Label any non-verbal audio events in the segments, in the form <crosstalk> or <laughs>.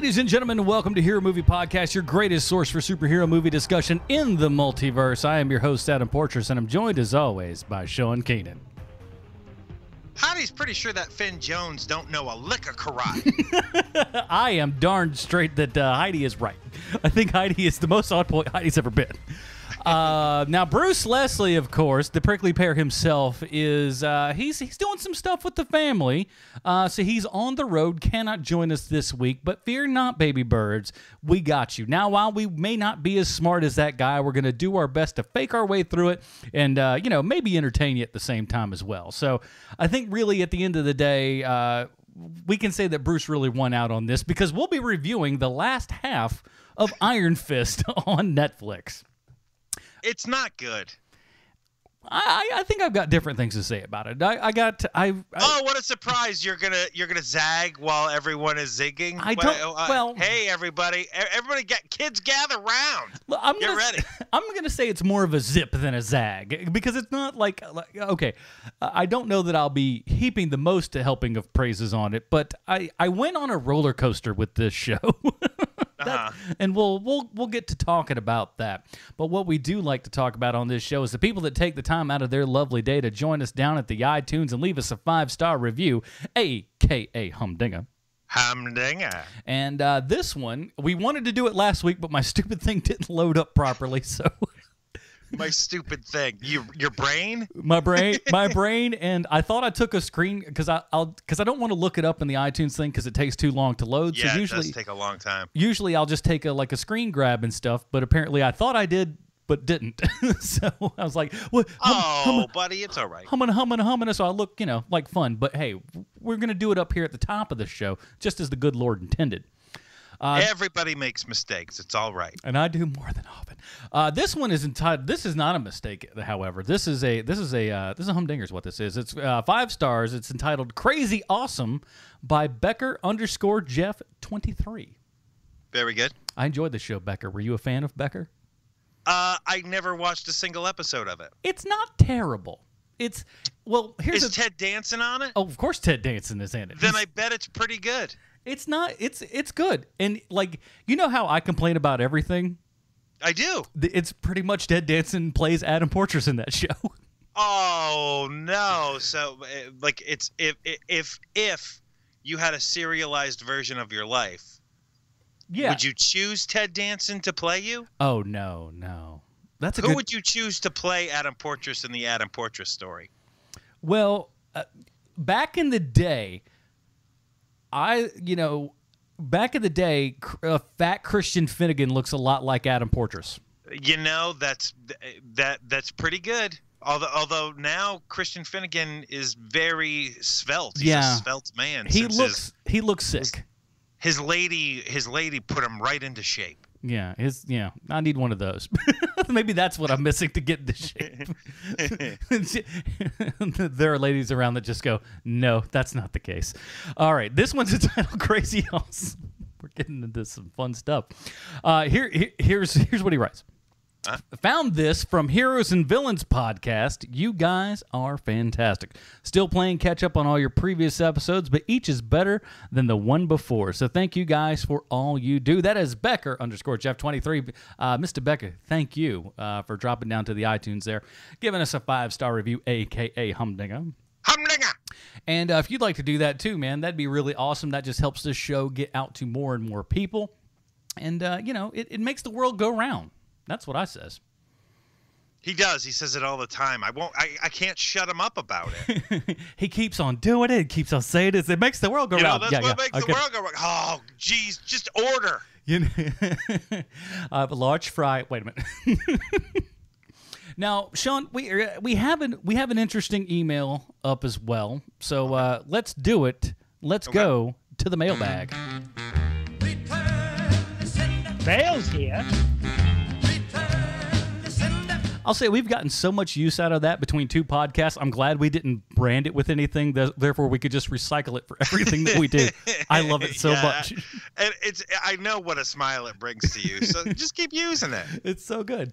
Ladies and gentlemen, welcome to Hero Movie Podcast, your greatest source for superhero movie discussion in the multiverse. I am your host, Adam Portrais, and I'm joined as always by Sean Keenan. Heidi's pretty sure that Finn Jones don't know a lick of karate. <laughs> I am darn straight that uh, Heidi is right. I think Heidi is the most on point Heidi's ever been. Uh, now, Bruce Leslie, of course, the prickly pear himself, is uh, he's he's doing some stuff with the family. Uh, so he's on the road, cannot join us this week. But fear not, baby birds, we got you. Now, while we may not be as smart as that guy, we're going to do our best to fake our way through it, and uh, you know maybe entertain you at the same time as well. So I think really at the end of the day. Uh, we can say that Bruce really won out on this because we'll be reviewing the last half of Iron Fist <laughs> on Netflix. It's not good. I, I think I've got different things to say about it. I, I got I, I Oh, what a surprise! You're gonna you're gonna zag while everyone is zigging. I don't- uh, well- hey everybody, everybody, get kids gather round. Well, I'm Get gonna, ready. <laughs> I'm gonna say it's more of a zip than a zag because it's not like, like okay, I don't know that I'll be heaping the most to helping of praises on it, but I I went on a roller coaster with this show. <laughs> Uh-huh. and we'll we'll we'll get to talking about that. But what we do like to talk about on this show is the people that take the time out of their lovely day to join us down at the iTunes and leave us a five star review, aka Humdinger. Humdinger. And uh, this one, we wanted to do it last week, but my <laughs> stupid thing didn't load up properly. So My stupid thing. You your brain. my brain, my brain, and I thought I took a screen because I, I'll because I don't want to look it up in the iTunes thing because it takes too long to load. Yeah, so it does take a long time. usually I'll just take a like a screen grab and stuff. But apparently, I thought I did, but didn't. <laughs> so I was like, "What? Oh, hum, hum, buddy, it's all right. humming, humming, humming." So I look, you know, like fun. But hey, we're gonna do it up here at the top of the show, just as the good Lord intended. Everybody makes mistakes. It's all right. and I do more than often. Uh, this one is entitled. This is not a mistake, however. This is a this is a uh, this is a humdinger. Is what this is. It's uh, five stars. It's entitled "Crazy Awesome" by Becker underscore Jeff twenty three. Very good. I enjoyed the show, Becker. Were you a fan of Becker? Uh, I never watched a single episode of it. It's not terrible. It's well. Here's Is a, Ted Danson on it? oh, of course, Ted Danson is in it. Then He's- I bet it's pretty good. It's not. It's it's good. And like you know how I complain about everything. I do. It's pretty much Ted Danson plays Adam Portrais in that <laughs> show. Oh no! So, uh, like, it's if if if you had a serialized version of your life, yeah. would you choose Ted Danson to play you? Oh no, no. That's a Who good. would you choose to play Adam Portrais in the Adam Portrais story? Well, uh, back in the day, I you know, back in the day, uh, fat Christian Finnegan looks a lot like Adam Portrais. You know, that's that that's pretty good. Although although now Christian Finnegan is very svelte. He's Yeah. a svelte man. He looks he looks sick. his, his lady his lady put him right into shape. Yeah, his yeah. I need one of those. <laughs> Maybe that's what I'm missing to get into shape. <laughs> there are ladies around that just go, no, that's not the case. All right, this one's <laughs> entitled "Crazy House." We're getting into some fun stuff. Uh, here, here- here's here's what he writes. Found this from Heroes and Villains podcast. You guys are fantastic. Still playing catch up on all your previous episodes, but each is better than the one before. So thank you guys for all you do. That is Becker underscore Jeff twenty three. Uh, Mr. Becker, thank you uh, for dropping down to the iTunes there, giving us a five star review, aka Humdinger. Humdinger. And uh, if you'd like to do that too, man, that'd be really awesome. That just helps this show get out to more and more people. And, uh, you know, it, it makes the world go round. That's what I says. He does. He says it all the time. I won't. I, I can't shut him up about it. <laughs> he keeps on doing it. He Keeps on saying it. It makes the world go You know, round. that's Yeah, what yeah. makes Okay. the world go round. Oh, geez, just order. You know, <laughs> I have a large fry. Wait a minute. <laughs> now, Sean, we uh, we have an we have an interesting email up as well. So uh, let's do it. Let's go to the mailbag. Fails here. I'll say we've gotten so much use out of that between two podcasts. I'm glad we didn't brand it with anything. th- Therefore, we could just recycle it for <laughs> everything that we do. I love it so <laughs> Yeah. much. And it's. I know what a smile it brings to you. So <laughs> just keep using it. It's so good.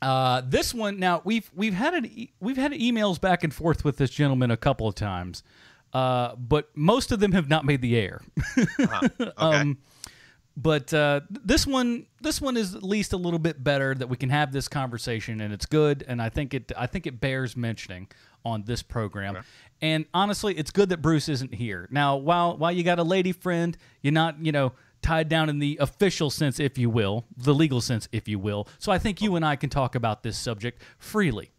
Uh, this one now we've we've had an e- we've had emails back and forth with this gentleman a couple of times, uh, but most of them have not made the air. Okay. Um, but uh, this one, this one is at least a little bit better that we can have this conversation, and it's good. And I think it, I think it bears mentioning on this program. And honestly, it's good that Bruce isn't here now. While while you got a lady friend, you're not, you know, tied down in the official sense, if you will, the legal sense, if you will. So I think you and I can talk about this subject freely.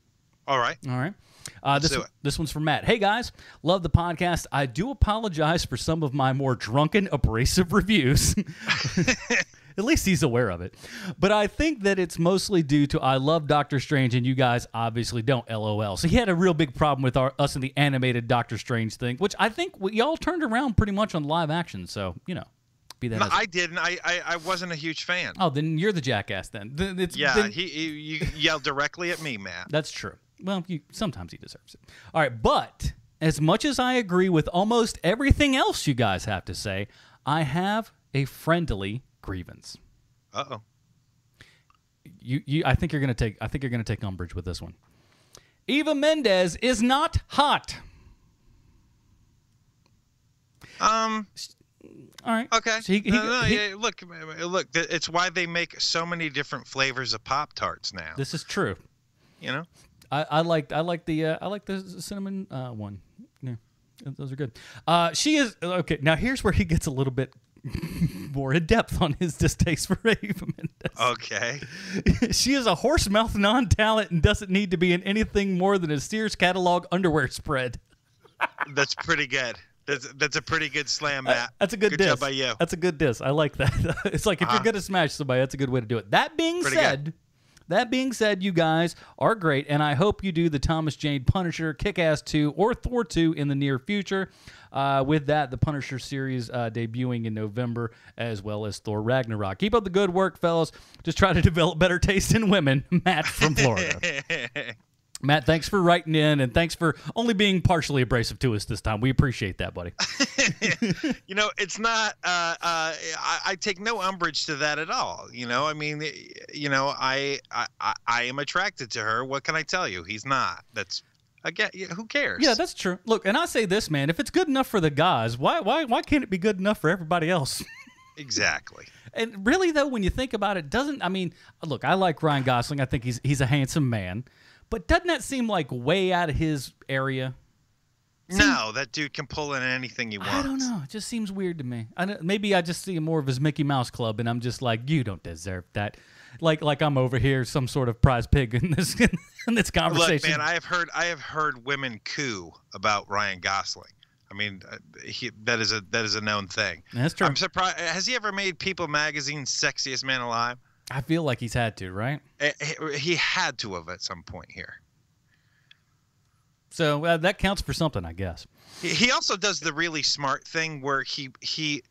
All right. All right. Uh, this, this one's from Matt. Hey guys, love the podcast. I do apologize for some of my more drunken, abrasive reviews. <laughs> At least he's aware of it. But I think that it's mostly due to I love Doctor Strange and you guys obviously don't. LOL. So he had a real big problem with our, us and the animated Doctor Strange thing, which I think we all turned around pretty much on live action. So you know, be that No, I didn't. I, I I wasn't a huge fan. Oh, then you're the jackass. Then, it's, yeah, then- he, he you yelled directly at me, Matt. That's true. Well, you, sometimes he deserves it. All right, but as much as I agree with almost everything else you guys have to say, I have a friendly grievance. Uh oh. You, you, I think you're gonna take. I think you're gonna take umbrage with this one. Eva Mendes is not hot. Um. All right. Okay. So he- he- no, no, he- yeah, look, look. It's why they make so many different flavors of Pop Tarts now. This is true. You know. I, I like I like the uh, I like the cinnamon uh, one. Yeah, those are good. Uh, she is okay. Now here's where he gets a little bit <laughs> more in depth on his distaste for <laughs> Mendes. Okay. <laughs> she is a horse mouth non talent and doesn't need to be in anything more than a Sears catalog underwear spread. That's pretty good. That's that's a pretty good slam, Uh, that's a good, good diss. job by you. That's a good diss. I like that. it's like if you're Uh-huh. gonna smash somebody, that's a good way to do it. That being Pretty said, that being said, you guys are great, and I hope you do the Thomas Jane Punisher, Kick Ass 2, or Thor 2 in the near future. Uh, with that, the Punisher series uh, debuting in November, as well as Thor Ragnarok. Keep up the good work, fellas. Just try to <laughs> develop better taste in women. <laughs> Matt from Florida. <laughs> Matt, thanks for writing in, and thanks for only being partially abrasive to us this time. We appreciate that, buddy. <laughs> you know, it's not. Uh, uh, I, I take no umbrage to that at all. You know, I mean, you know, I, I, I- am attracted to her. What can I tell you? He's not. That's again. Who cares? Yeah, that's true. Look, and I say this, man, if it's good enough for the guys, why why why can't it be good enough for everybody else? <laughs> exactly. and really though, when you think about it, doesn't I mean, look, I like Ryan Gosling. I think he's he's a handsome man. But doesn't that seem like way out of his area? No, that dude can pull in anything he wants. I don't know. It just seems weird to me. I maybe I just see more of his Mickey Mouse Club, and I'm just like, you don't deserve that. Like like I'm over here, some sort of prize pig in this <laughs> in this conversation. Look, man, I have heard I have heard women coo about Ryan Gosling. I mean, uh, he, that is a that is a known thing. That's true. I'm surprised. Has he ever made People Magazine's sexiest man alive? I feel like he's had to, right? Eh, He he had to have at some point here. So uh, that counts for something, I guess. He- He also does the really smart thing where he he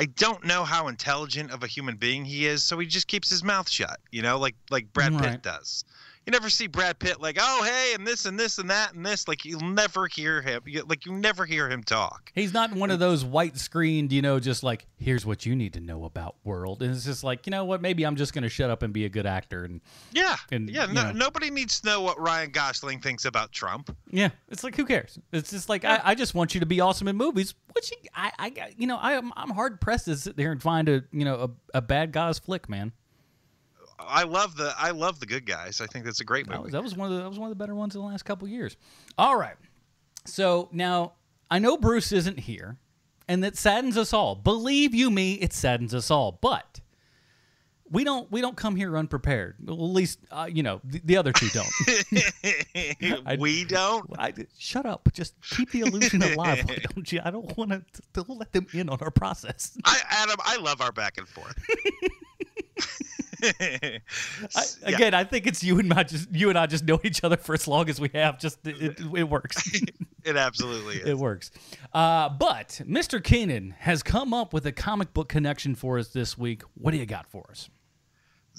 I don't know how intelligent of a human being he is, so he just keeps his mouth shut, you know, like like Brad Right. Pitt does. You never see Brad Pitt like, "Oh, hey, and this and this and that and this." Like you'll never hear him. you- Like you never hear him talk. He's not one of those white screened, you know, just like here's what you need to know about world. And it's just like, you know what? Maybe I'm just going to shut up and be a good actor. And Yeah, And, yeah. No, nobody needs to know what Ryan Gosling thinks about Trump. yeah, it's like who cares? It's just like I, I just want you to be awesome in movies. Which you- I, I, you know, I I'm hard pressed to sit there and find a, you know, a, a bad guy's flick, man. I love the I love the good guys. I think that's a great That movie. was, that was one of the that was one of the better ones in the last couple years. All right, so now I know Bruce isn't here, and that saddens us all. Believe you me, it saddens us all. But we don't we don't come here unprepared. Well, at least uh, you know the, the other two <laughs> don't. I- <laughs> we don't. I, shut up. Just keep the illusion alive, why don't you? I don't want to let them in on our process. I, Adam, I love our back and forth. <laughs> <laughs> I, Yeah. Again, I think it's you and I just you and I just know each other for as long as we have. Just it, it, works. <laughs> It absolutely <laughs> is. It works. Uh, but Mr. Keenan has come up with a comic book connection for us this week. What do you got for us?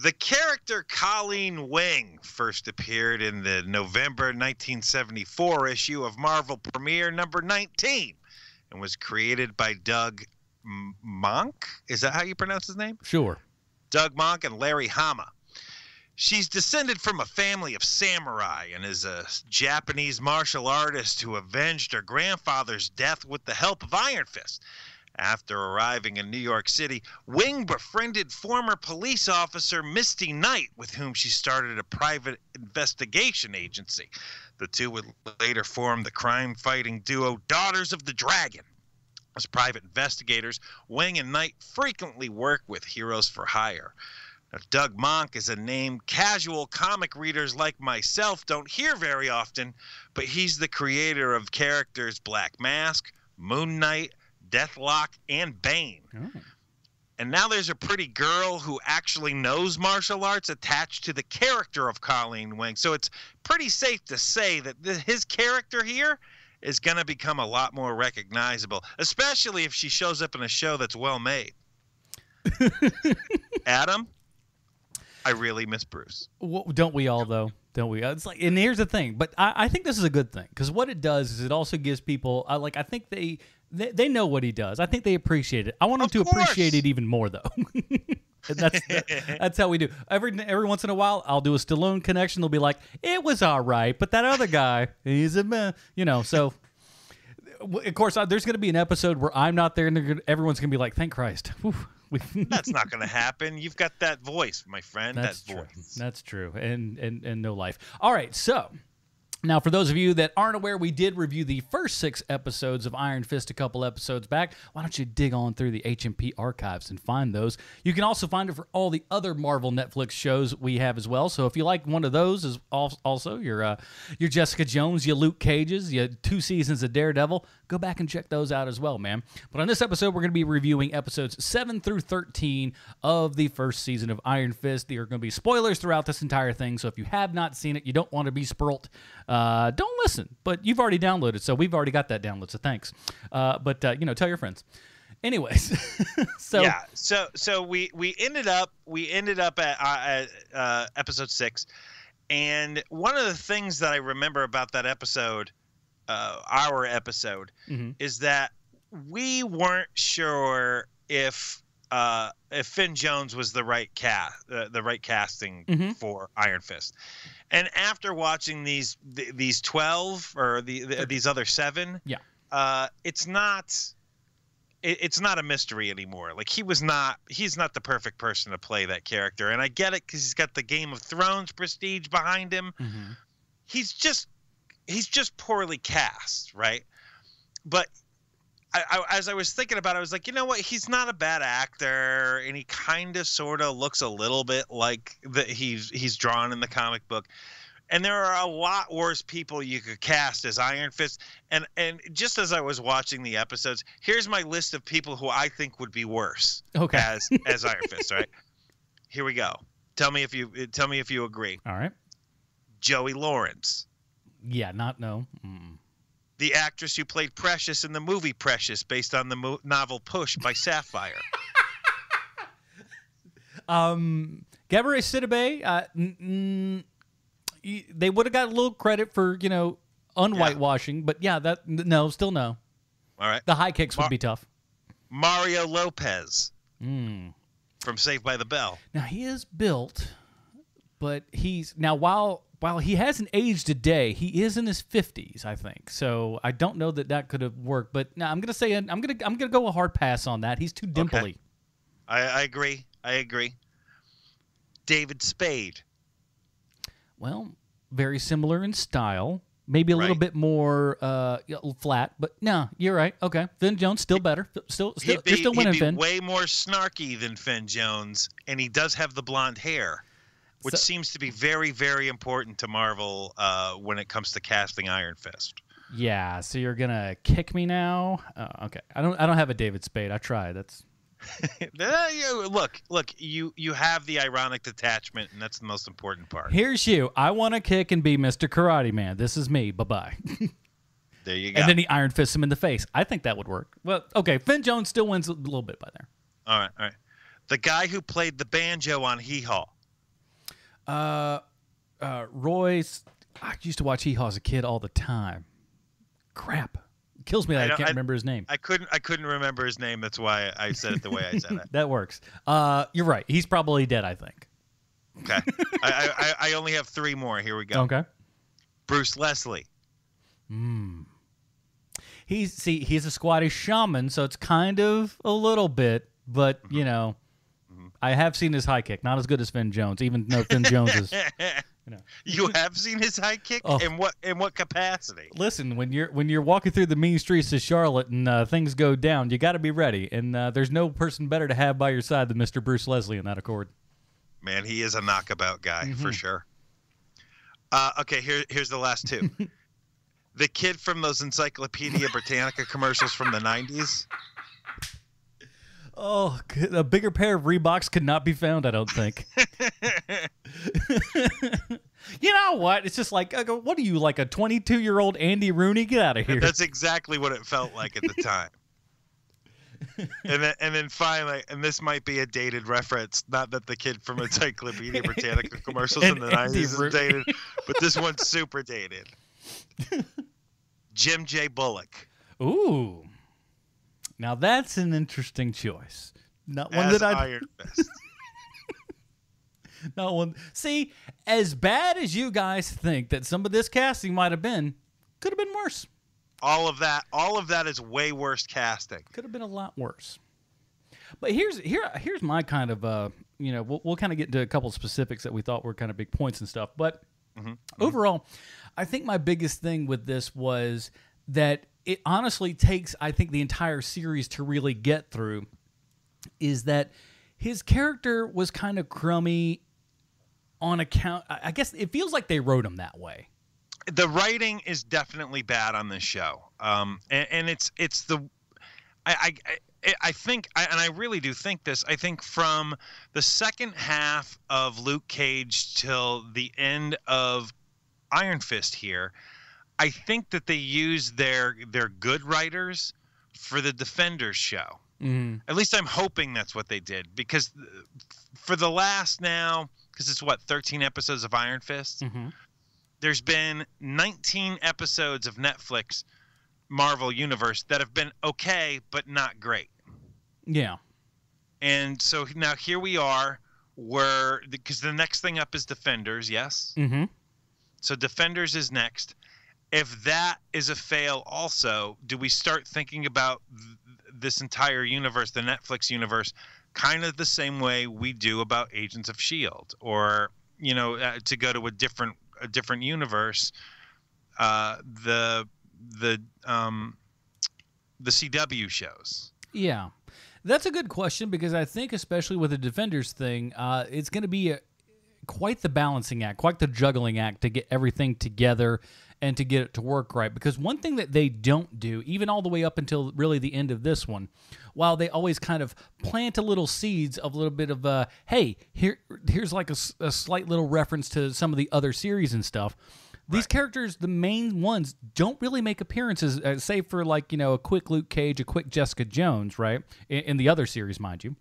The character Colleen Wing first appeared in the November 1974 issue of Marvel Premiere number 19 and was created by Doug Moench. Is that how you pronounce his name? Sure. Doug Moench and Larry Hama. She's descended from a family of samurai and is a Japanese martial artist who avenged her grandfather's death with the help of Iron Fist. After arriving in New York City, Wing befriended former police officer Misty Knight, with whom she started a private investigation agency. The two would later form the crime fighting duo Daughters of the Dragon. As private investigators, Wing and Knight frequently work with Heroes for Hire. Now, Doug Moench is a name casual comic readers like myself don't hear very often, but he's the creator of characters Black Mask, Moon Knight, Deathlok, and Bane. Oh. And now there's a pretty girl who actually knows martial arts attached to the character of Colleen Wing. So it's pretty safe to say that th- his character here is going to become a lot more recognizable, especially if she shows up in a show that's well made. <laughs> Adam, I really miss Bruce. Well, don't we all though? Don't we? It's like, and here's the thing. But I, I think this is a good thing because what it does is it also gives people uh, like I think they, they they know what he does. I think they appreciate it. I want them Of to appreciate it even more though. <laughs> And that's <laughs> that's how we do. Every every once in a while, I'll do a Stallone connection. They'll be like, "It was all right," but that other guy, he's a meh, you know. So, of course, there's going to be an episode where I'm not there, and gonna, everyone's going to be like, "Thank Christ." <laughs> That's not going to happen. You've got that voice, my friend. That's that true. voice. That's true. And, and and no life. All right, so now for those of you that aren't aware, we did review the first six episodes of Iron Fist a couple episodes back. Why don't you dig on through the HMP archives and find those? You can also find it for all the other Marvel Netflix shows we have as well. So if you like one of those, is also your uh, your Jessica Jones, your Luke Cages, your two seasons of Daredevil, go back and check those out as well, man. But on this episode, we're going to be reviewing episodes 7 through 13 of the first season of Iron Fist. There are going to be spoilers throughout this entire thing, so if you have not seen it, you don't want to be spurled, uh, don't listen. But you've already downloaded, so we've already got that download, so thanks. Uh, but, uh, you know, tell your friends. Anyways, <laughs> so yeah. So so we we ended up we ended up at, uh, at uh, episode six, and one of the things that I remember about that episode, uh, our episode, Mhm. is that we weren't sure if uh, if Finn Jones was the right cast, uh, the right casting Mhm. for Iron Fist. And after watching these th- these twelve or the, the these other seven, Yeah. uh, it's not it, it's not a mystery anymore. Like he was not he's not the perfect person to play that character, and I get it because he's got the Game of Thrones prestige behind him. Mhm. He's just he's just poorly cast, right? But I, I, as I was thinking about it, I was like, you know what? He's not a bad actor, and he kind of, sort of looks a little bit like that he's he's drawn in the comic book. And there are a lot worse people you could cast as Iron Fist. And and just as I was watching the episodes, here's my list of people who I think would be worse Okay. as as Iron Fist. Right here we go. Tell me if you tell me if you agree. All right. Joey Lawrence, Yeah, not no. Mm. the actress who played Precious in the movie Precious, based on the mo- novel Push by Sapphire. <laughs> Um, Gabrielle Sidibe, uh, n- n- they would have got a little credit for you know unwhitewashing, but yeah, that n- no, still no. All right, The high kicks would be tough. Mario Lopez Mm. from Saved by the Bell. Now he is built, but he's now while while he hasn't aged a day, he is in his fifties, I think. So I don't know that that could have worked. But no, I'm gonna say I'm gonna I'm gonna go a hard pass on that. He's too dimply. I, I agree. I agree. David Spade. Well, very similar in style. Maybe a little bit more uh, flat, but no, you're right. Okay, Finn Jones still better. Still, still, He'd be, you're still he'd winning, be Finn. way more snarky than Finn Jones, and he does have the blonde hair, which So- seems to be very, very important to Marvel uh, when it comes to casting Iron Fist. Yeah, so you're gonna kick me now. Uh, okay, I don't. I don't have a David Spade. I tried. That's <laughs> look, look, you you have the ironic detachment, and that's the most important part. here's you. I want to kick and be Mr. Karate Man. This is me. Bye bye. <laughs> There you go. and then he iron fists him in the face. I think that would work. Well, okay. Finn Jones still wins a little bit by there. all right, all right. The guy who played the banjo on Hee Haw. Uh, uh, Royce. I used to watch Hee Haw as a kid all the time. Crap, it kills me that I I, can't I- remember his name. I couldn't I couldn't remember his name. That's why I said it the way I said it. <laughs> That works. Uh, you're right. He's probably dead. I think. Okay. I, I I only have three more. Here we go. Okay. Bruce Leslie. Hmm. he's see he's a squatty shaman, so it's kind of a little bit, but Mm-hmm. you know, I have seen his high kick. Not as good as Finn Jones, even though Finn Jones is. <laughs> know. You have seen his high kick? Oh. In what in what capacity? Listen, when you're when you're walking through the mean streets of Charlotte and uh, things go down, you got to be ready. And uh, there's no person better to have by your side than Mr. Bruce Leslie in that accord. Man, he is a knockabout guy Mm-hmm. for sure. Uh, okay, here here's the last two. <laughs> the kid from those Encyclopedia Britannica commercials from the 90s. Oh, a bigger pair of Reeboks could not be found. I don't think. <laughs> <laughs> you know what? It's just like, uh, what are you like a 22 year old Andy Rooney? Get out of here. That's exactly what it felt like at the <laughs> time. and then and then finally, and this might be a dated reference, not that the kid from Encyclopedia Britannica commercials in the 90s is dated, but this one's super dated. Jim J. Bullock. Ooh. Now that's an interesting choice. Not one as that I Iron Fist. <laughs> not one. See, as bad as you guys think that some of this casting might have been, could have been worse. all of that, all of that is way worse casting. Could have been a lot worse. But here's here here's my kind of uh you know we'll, we'll kind of get into a couple specifics that we thought were kind of big points and stuff. But overall, I think my biggest thing with this was that it honestly takes I think the entire series to really get through. Is that his character was kind of crummy on account? I guess it feels like they wrote him that way. the writing is definitely bad on this show um and, and it's it's the i i I- I think, and I really do think this. I think from the second half of Luke Cage till the end of Iron Fist here, I think that they use their their good writers for the Defenders show. Mm. At least I'm hoping that's what they did because for the last now, because it's what 13 episodes of Iron Fist hmm there's been 19 episodes of Netflix Marvel Universe that have been okay, but not great. Yeah. And so now here we are, where because the next thing up is Defenders, yes. hmm So Defenders is next. If that is a fail, also, do we start thinking about th- this entire universe, the Netflix universe, kind of the same way we do about Agents of Shield, or you know, uh, to go to a different a different universe, uh, the the um, the CW shows. Yeah, that's a good question because I think, especially with the defenders thing, uh, it's going to be a, quite the balancing act, quite the juggling act to get everything together and to get it to work right. Because one thing that they don't do, even all the way up until really the end of this one, while they always kind of plant a little seeds of a little bit of, uh, hey, here, here's like a slight little reference to some of the other series and stuff. These characters, the main ones, don't really make appearances, uh, save for like you know a quick Luke Cage, a quick Jessica Jones, right? In, in the other series, mind you.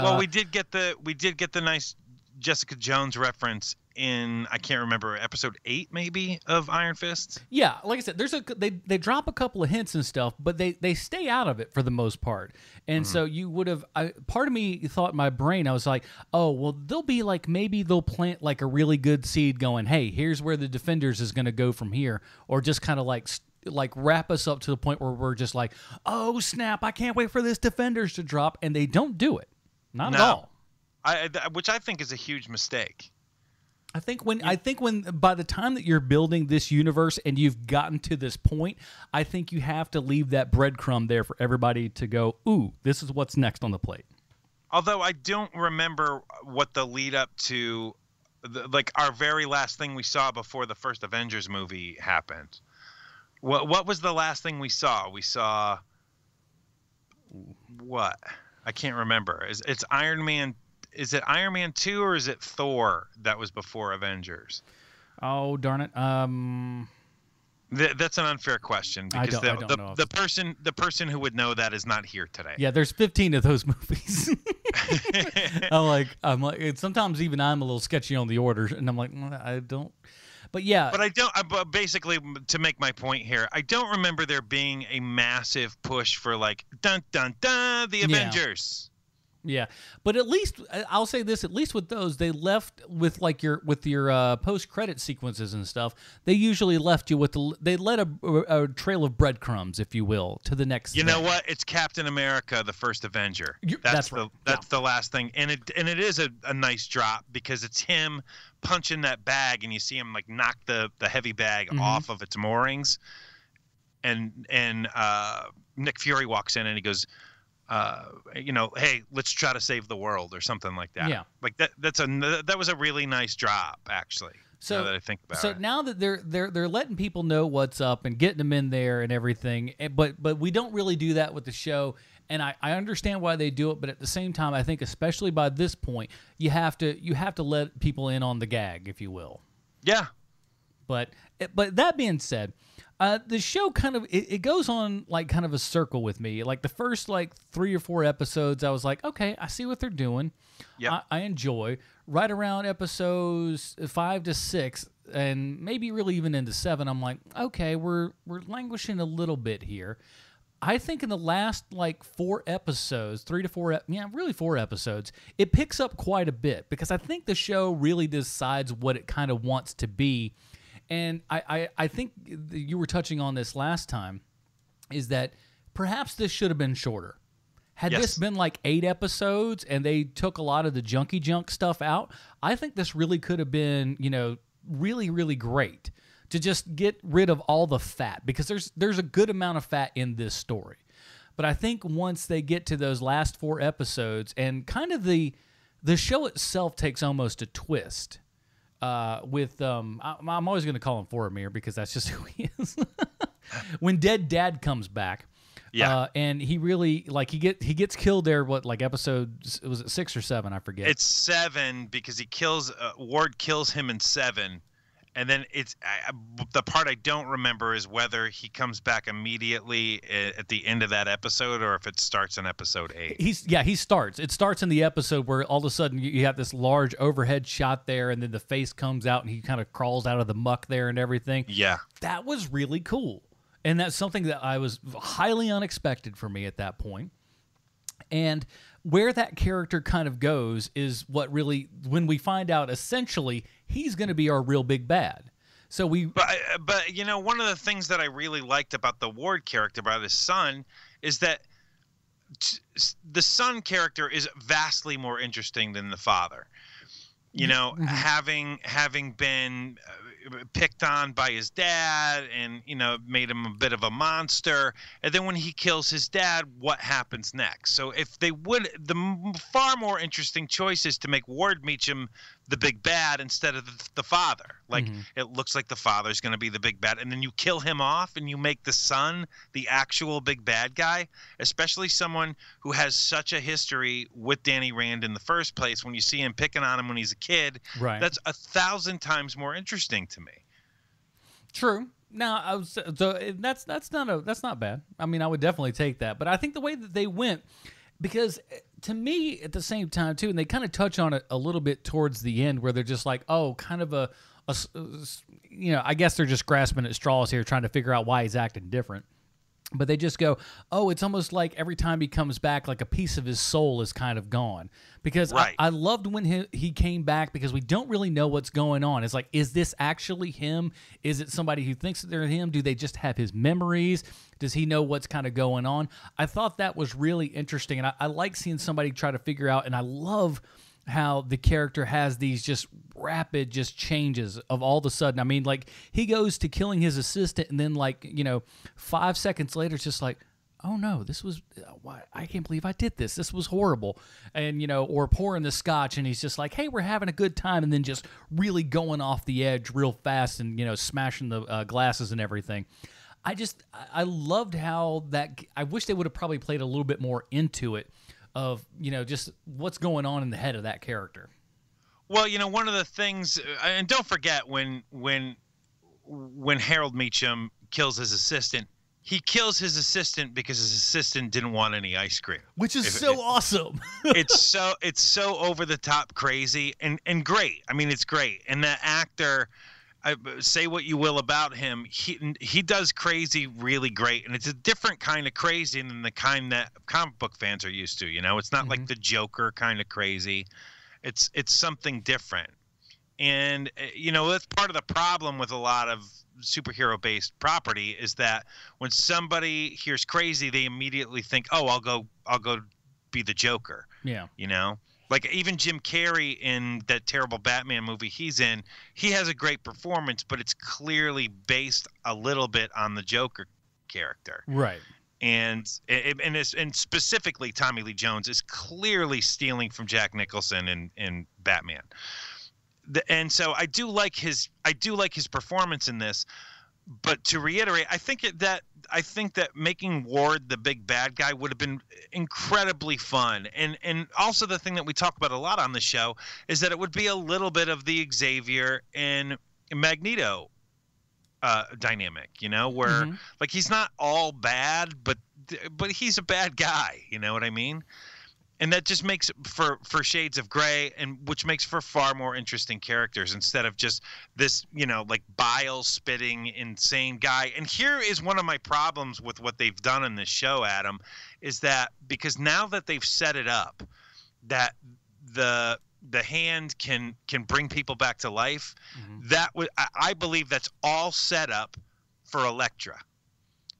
Well, Uh, we did get the we did get the nice Jessica Jones reference in I can't remember episode eight maybe of Iron Fist. Yeah, like I said, there's a they they drop a couple of hints and stuff, but they they stay out of it for the most part. And mm-hmm. so you would have I, part of me thought in my brain I was like, "Oh, well they'll be like maybe they'll plant like a really good seed going, "Hey, here's where the defenders is going to go from here." Or just kind of like like wrap us up to the point where we're just like, "Oh, snap, I can't wait for this defenders to drop." And they don't do it. Not at all. I, which I think is a huge mistake. I think when I think when by the time that you're building this universe and you've gotten to this point, I think you have to leave that breadcrumb there for everybody to go, "Ooh, this is what's next on the plate." Although I don't remember what the lead up to, the, like our very last thing we saw before the first Avengers movie happened. What what was the last thing we saw? We saw what? I can't remember. Is it's Iron Man? Is it Iron Man two or is it Thor that was before Avengers? Oh, darn it. Um Th- that's an unfair question because the, the, the person the person who would know that is not here today. yeah, there's 15 of those <laughs> movies. <laughs> I'm like I'm like sometimes even I'm a little sketchy on the order and I'm like, "Mm, I don't But yeah, But I don't. I, but basically, to make my point here, I don't remember there being a massive push for like dun dun dun the Avengers. Yeah, but at least I- I'll say this: at least with those, they left with like your with your uh, post credit sequences and stuff. They usually left you with the they led a, a trail of breadcrumbs, if you will, to the next. You know what? It's Captain America: The First Avenger. You- that's, that's the right. that's the last thing, and it and it is a, a nice drop because it's him punching that bag, and you see him like knock the the heavy bag Mhm. off of its moorings, and and uh, Nick Fury walks in and he goes. Uh, you know, hey, let's try to save the world or something like that. Yeah. like that. That's a that was a really nice drop, actually. So- now that I think about it. so it. now that they're they're they're letting people know what's up and getting them in there and everything, eh, but but we don't really do that with the show. And I, I understand why they do it, but at the same time, I think especially by this point, you have to you have to let people in on the gag, if you will. yeah, But eh, but that being said, uh, the show kind of it, it goes on like kind of a circle with me. Like the first like three or four episodes, I was like, okay, I see what they're doing. Yep. I, I enjoy. Right around episodes five to six, and maybe really even into seven, I'm like, okay, we're we're languishing a little bit here. I think in the last like four episodes, three to four, yeah, really four episodes, it picks up quite a bit because I think the show really decides what it kind of wants to be. And I, I, I think you were touching on this last time is that perhaps this should have been shorter. Had Yes. this been like eight episodes and they took a lot of the junky junk stuff out, I think this really could have been, you know, really, really great to just get rid of all the fat because there's there's a good amount of fat in this story. But I think once they get to those last four episodes and kind of the the show itself takes almost a twist. Uh, with um, I, I'm always going to call him Boromir because that's just <laughs> who he is. <laughs> when Dead Dad comes back, Yeah. uh, and he really like he get he gets killed there. What like episode was it six or seven? I forget. It's seven because he kills uh, Ward kills him in seven, and then it's I, the part I don't remember is whether he comes back immediately at the end of that episode or if it starts in episode eight. He's yeah, he starts. It starts in the episode where all of a sudden you, have this large overhead shot there, and then the face comes out and he kind of crawls out of the muck there and everything. Yeah, That was really cool, and that's something that I was highly unexpected for me at that. And where that character kind of goes is what really when we find out essentially he's going to be our real big bad. So we but uh, but you know one of the things that I really liked about the Ward character about his son is that t- the son character is vastly more interesting than the father. You mm-hmm. know, mm-hmm. having having been uh, picked on by his dad and you know made him a bit of a monster, and then when he kills his dad, what happens next? So if they would, the far more interesting choice is to make Ward Meachum the big bad instead of the, the father. Like mm-hmm. it looks like the father's going to be the big bad, and then you kill him off, and you make the son the actual big bad guy. Especially someone who has such a history with Danny Rand in the first place. When you see him picking on him when he's a kid, Right. that's a thousand times more interesting to me. True. Now, I was so that's that's not a that's not bad. I mean, I would definitely take that. But I think the way that they went, because to me at the same time too, and they kind of touch on it a little bit towards the end, where they're just like, oh, kind of a, uh, you know, I guess they're just grasping at straws here, trying to figure out why he's acting different. But they just go, oh, it's almost like every time he comes back, like a piece of his soul is kind of gone. Because Right. I, I loved when he, he came back because we don't really know what's going on. It's like, is this actually him? Is it somebody who thinks that they're him? Do they just have his memories? Does he know what's kind of going on? I thought that was really interesting. And I, I like seeing somebody try to figure out, and I love how the character has these just rapid just changes of all of a sudden. I mean, like he goes to killing his assistant, and then like you know, five seconds later, it's just like, oh no, this was why I can't believe I did this. This was horrible, and you know, or pouring the scotch, and he's just like, hey, we're having a good time, and then just really going off the edge real fast, and you know, smashing the uh, glasses and everything. I just I loved how that. I wish they would have probably played a little bit more into it of you know just what's going on in the head of that character. Well, you know, one of the things, uh, and don't forget when when when Harold Meachum kills his assistant, he kills his assistant because his assistant didn't want any ice cream. Which is If- so if- awesome. <laughs> it's so it's so over the top crazy and and great. I mean, it's great. And that actor, I, say what you will about him, he he does crazy really great, and it's a different kind of crazy than the kind that comic book fans are used to. You know, it's not Mhm. like the Joker kind of crazy. It's it's something different, and uh, you know that's part of the problem with a lot of superhero based property is that when somebody hears crazy, they immediately think, oh, I'll go I'll go be the Joker Yeah. you know like even jim carrey in that terrible batman movie he's in he has a great performance but it's clearly based a little bit on the joker character Right. and and and specifically tommy lee jones is clearly stealing from jack nicholson in in batman and so i do like his i do like his performance in this but to reiterate i think it, that i think that making ward the big bad guy would have been incredibly fun and and also the thing that we talk about a lot on the show is that it would be a little bit of the xavier and magneto uh, dynamic you know where Mhm. like he's not all bad but but he's a bad guy you know what i mean and that just makes for for shades of gray and which makes for far more interesting characters instead of just this you know like bile spitting insane guy and here is one of my problems with what they've done in this show adam is that because now that they've set it up that the the hand can can bring people back to life Mhm. that would I believe that's all set up for Elektra.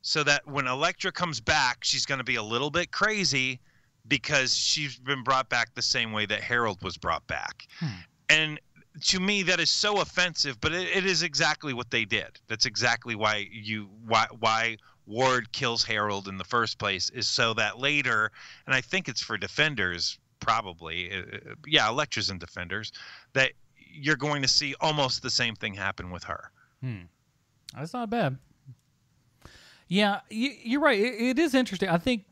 So that when Elektra comes back, she's going to be a little bit crazy because she's been brought back the same way that Harold was brought back. Hmm. And to me that is so offensive, but it, it is exactly what they did. That's exactly why you why why Ward kills Harold in the first place is so that later, and I think it's for defenders probably, uh, uh, yeah, Elektra's and defenders, that you're going to see almost the same thing happen with her. Hmm. That's not bad. Yeah, you, you're right. It, it is interesting. I think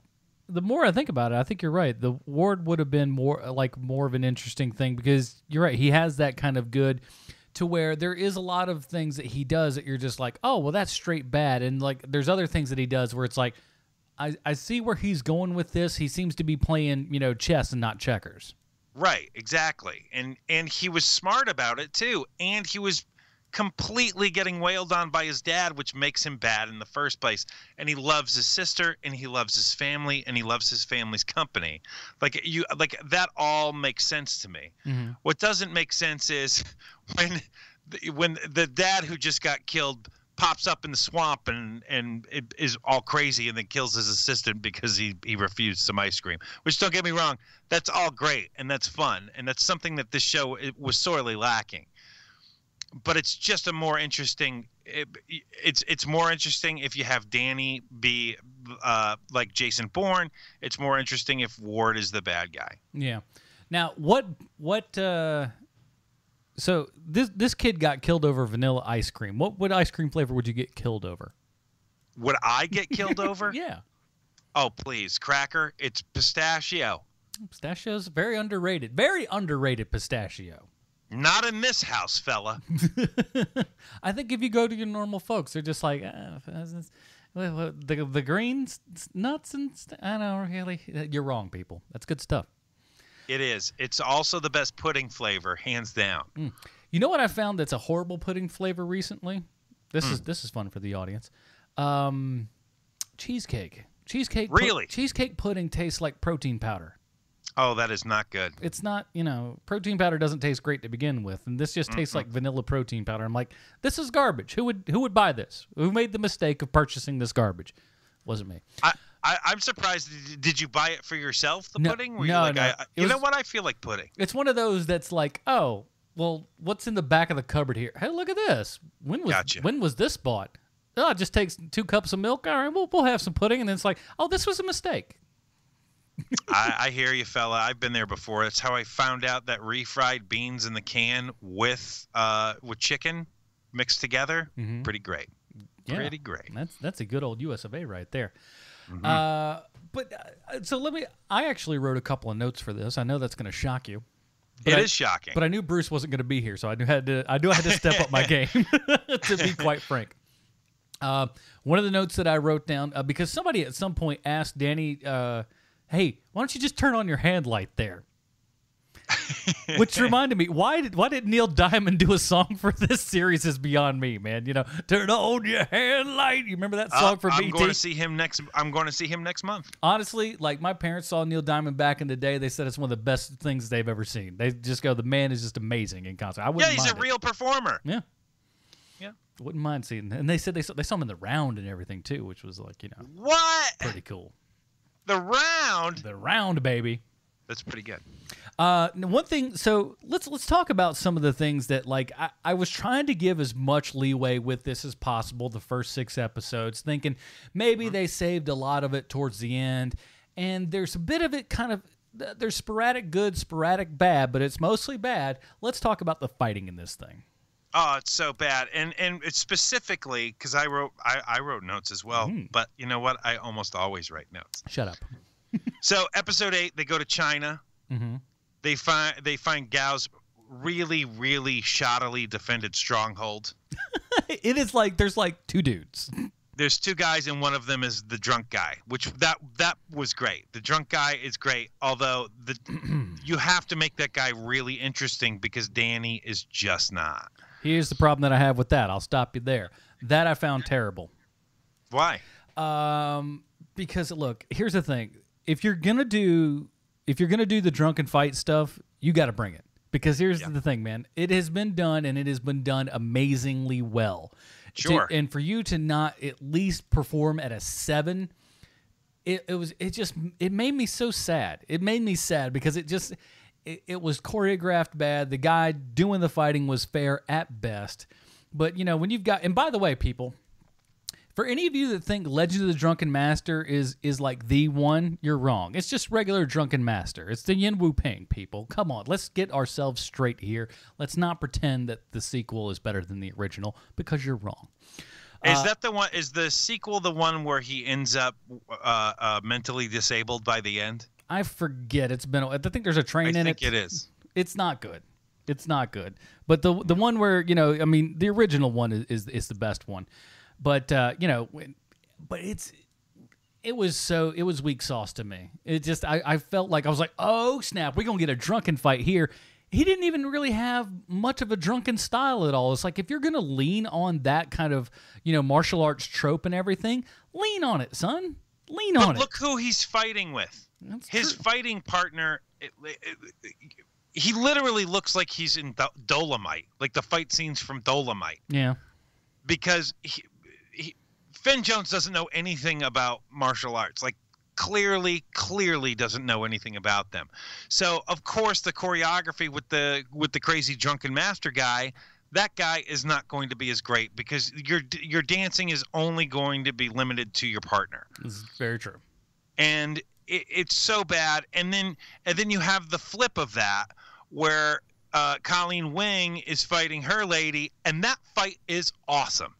the more I think about it, I think you're right. The Ward would have been more like more of an interesting thing because you're right. He has that kind of good to where there is a lot of things that he does that you're just like, oh, well, that's straight bad. And like, there's other things that he does where it's like, I, I see where he's going with this. He seems to be playing, you know, chess and not checkers. Right, exactly. And and he was smart about it too. And he was completely getting wailed on by his dad, which makes him bad in the first place. And he loves his sister and he loves his family and he loves his family's company. Like you like that all makes sense to me. Mhm. What doesn't make sense is <laughs> when the, when the dad who just got killed pops up in the swamp and and it is all crazy and then kills his assistant because he he refused some ice cream. Which don't get me wrong, that's all great and that's fun and that's something that this show was sorely lacking. But it's just a more interesting. It, it's it's more interesting if you have Danny be uh, like Jason Bourne. It's more interesting if Ward is the bad guy. Yeah. Now, what what uh so this this kid got killed over vanilla ice cream. What what ice cream flavor would you get killed over? Would I get killed <laughs> over? Yeah. Oh, please, cracker. It's pistachio. Pistachio's very underrated. Very underrated pistachio. Not in this house, fella. <laughs> I think if you go to your normal folks, they're just like uh, the the greens nuts and st- I don't really. You're wrong, people. That's good stuff. It is. It's also the best pudding flavor, hands down. You know what I found that's a horrible pudding flavor recently? This Hmm. is this is fun for the audience. Um, cheesecake. Cheesecake. pu- Really? cheesecake pudding tastes like protein powder. Oh, that is not good. It's not, you know, protein powder doesn't taste great to begin with, and this just tastes like vanilla protein powder. I'm like, this is garbage. Who would who would buy this? Who made the mistake of purchasing this garbage? Wasn't me. I, I, I'm surprised. Did- you buy it for yourself, the No, pudding? Were no, you like, no. I, It you know what? I feel like pudding. It's one of those that's like, oh, well, what's in the back of the cupboard here? Hey, look at this. When was Gotcha. when was this bought? Oh, it just takes two cups of milk. All right, we'll we'll have some pudding, and then it's like, oh, this was a mistake. I, I hear you, fella. I've been there before. That's how I found out that refried beans in the can with uh, with chicken mixed together. Mhm. Pretty great. Yeah. Pretty great. That's that's a good old US of A right there. Mhm. Uh, but uh, so let me. I actually wrote a couple of notes for this. I know that's going to shock you, It is I- shocking. but I knew Bruce wasn't going to be here, so I knew had to. I knew I had to step up my <laughs> game. <laughs> to be quite frank. Uh, one of the notes that I wrote down uh, because somebody at some point asked Danny, uh, "Hey, why don't you just turn on your hand light there?" <laughs> Which reminded me, why did why did Neil Diamond do a song for this series? Is beyond me, man. You know, turn on your hand light. You remember that song Uh, for I'm BT? going to see him next. I'm going to see him next month. Honestly, like my parents saw Neil Diamond back in the day, they said it's one of the best things they've ever seen. They just go, the man is just amazing in concert. I Yeah, wouldn't he's a it. real performer. Yeah. Yeah. Wouldn't mind seeing. And they said they saw, they saw him in the round and everything too, which was like you know What? pretty cool. The round? The round, baby. That's pretty good. Uh, one thing. So let's let's talk about some of the things that like I, I was trying to give as much leeway with this as possible. The first six episodes, thinking maybe they saved a lot of it towards the end, and there's a bit of it kind of. th- There's sporadic good, sporadic bad, but it's mostly bad. Let's talk about the fighting in this thing. Oh, it's so bad, and and it's specifically because I wrote I, I wrote notes as well. Mhm. But you know what? I almost always write notes. Shut up. So episode eight, they go to China. hmm They find they find Gao's really really shoddily defended stronghold. <laughs> it is like there's like two dudes. There's two guys, and one of them is the drunk guy, which that that was great. The drunk guy is great, although the <clears throat> you have to make that guy really interesting because Danny is just not. Here's the problem that I have with that. I'll stop you there. That I found terrible. Why? Um, because look, here's the thing: if you're gonna do, if you're gonna do the drunken fight stuff, you got to bring it. Because here's the thing, man: it has been done, and it has been done amazingly well. To- Sure. and for you to not at least perform at a seven, it, it was it just it made me so sad. It made me sad because it just it, it was choreographed bad. The guy doing the fighting was fair at best. But you know, when you've got and by the way, people, for any of you that think Legend of the Drunken Master is is like the one, you're wrong. It's just regular Drunken Master. It's the Yuen Woo-ping people. Come on, let's get ourselves straight here. Let's not pretend that the sequel is better than the original because you're wrong. Is that the one? Is the sequel the one where he ends up uh, uh, mentally disabled by the end? I forget. It's been. I think there's a train I in it. I think it. it is. It's not good. It's not good. But the the one where you know, I mean, the original one is is, is the best one. But uh, you know, but it's it was so it was weak sauce to me. It just I, I felt like I was like, oh snap, we're gonna get a drunken fight here. He didn't even really have much of a drunken style at all. It's like if you're gonna lean on that kind of you know martial arts trope and everything, lean on it, son. Lean on But it. look who he's fighting with. That's His true. fighting partner. It, it, it- he literally looks like he's in Do- Dolomite, like the fight scenes from Dolomite, yeah. because he, Finn Jones doesn't know anything about martial arts. Like clearly, clearly doesn't know anything about them. So of course the choreography with the with the crazy drunken master guy, that guy is not going to be as great because your your dancing is only going to be limited to your partner This is very true. and it, it's so bad. And then and then you have the flip of that where uh, Colleen Wing is fighting her lady, and that fight is awesome.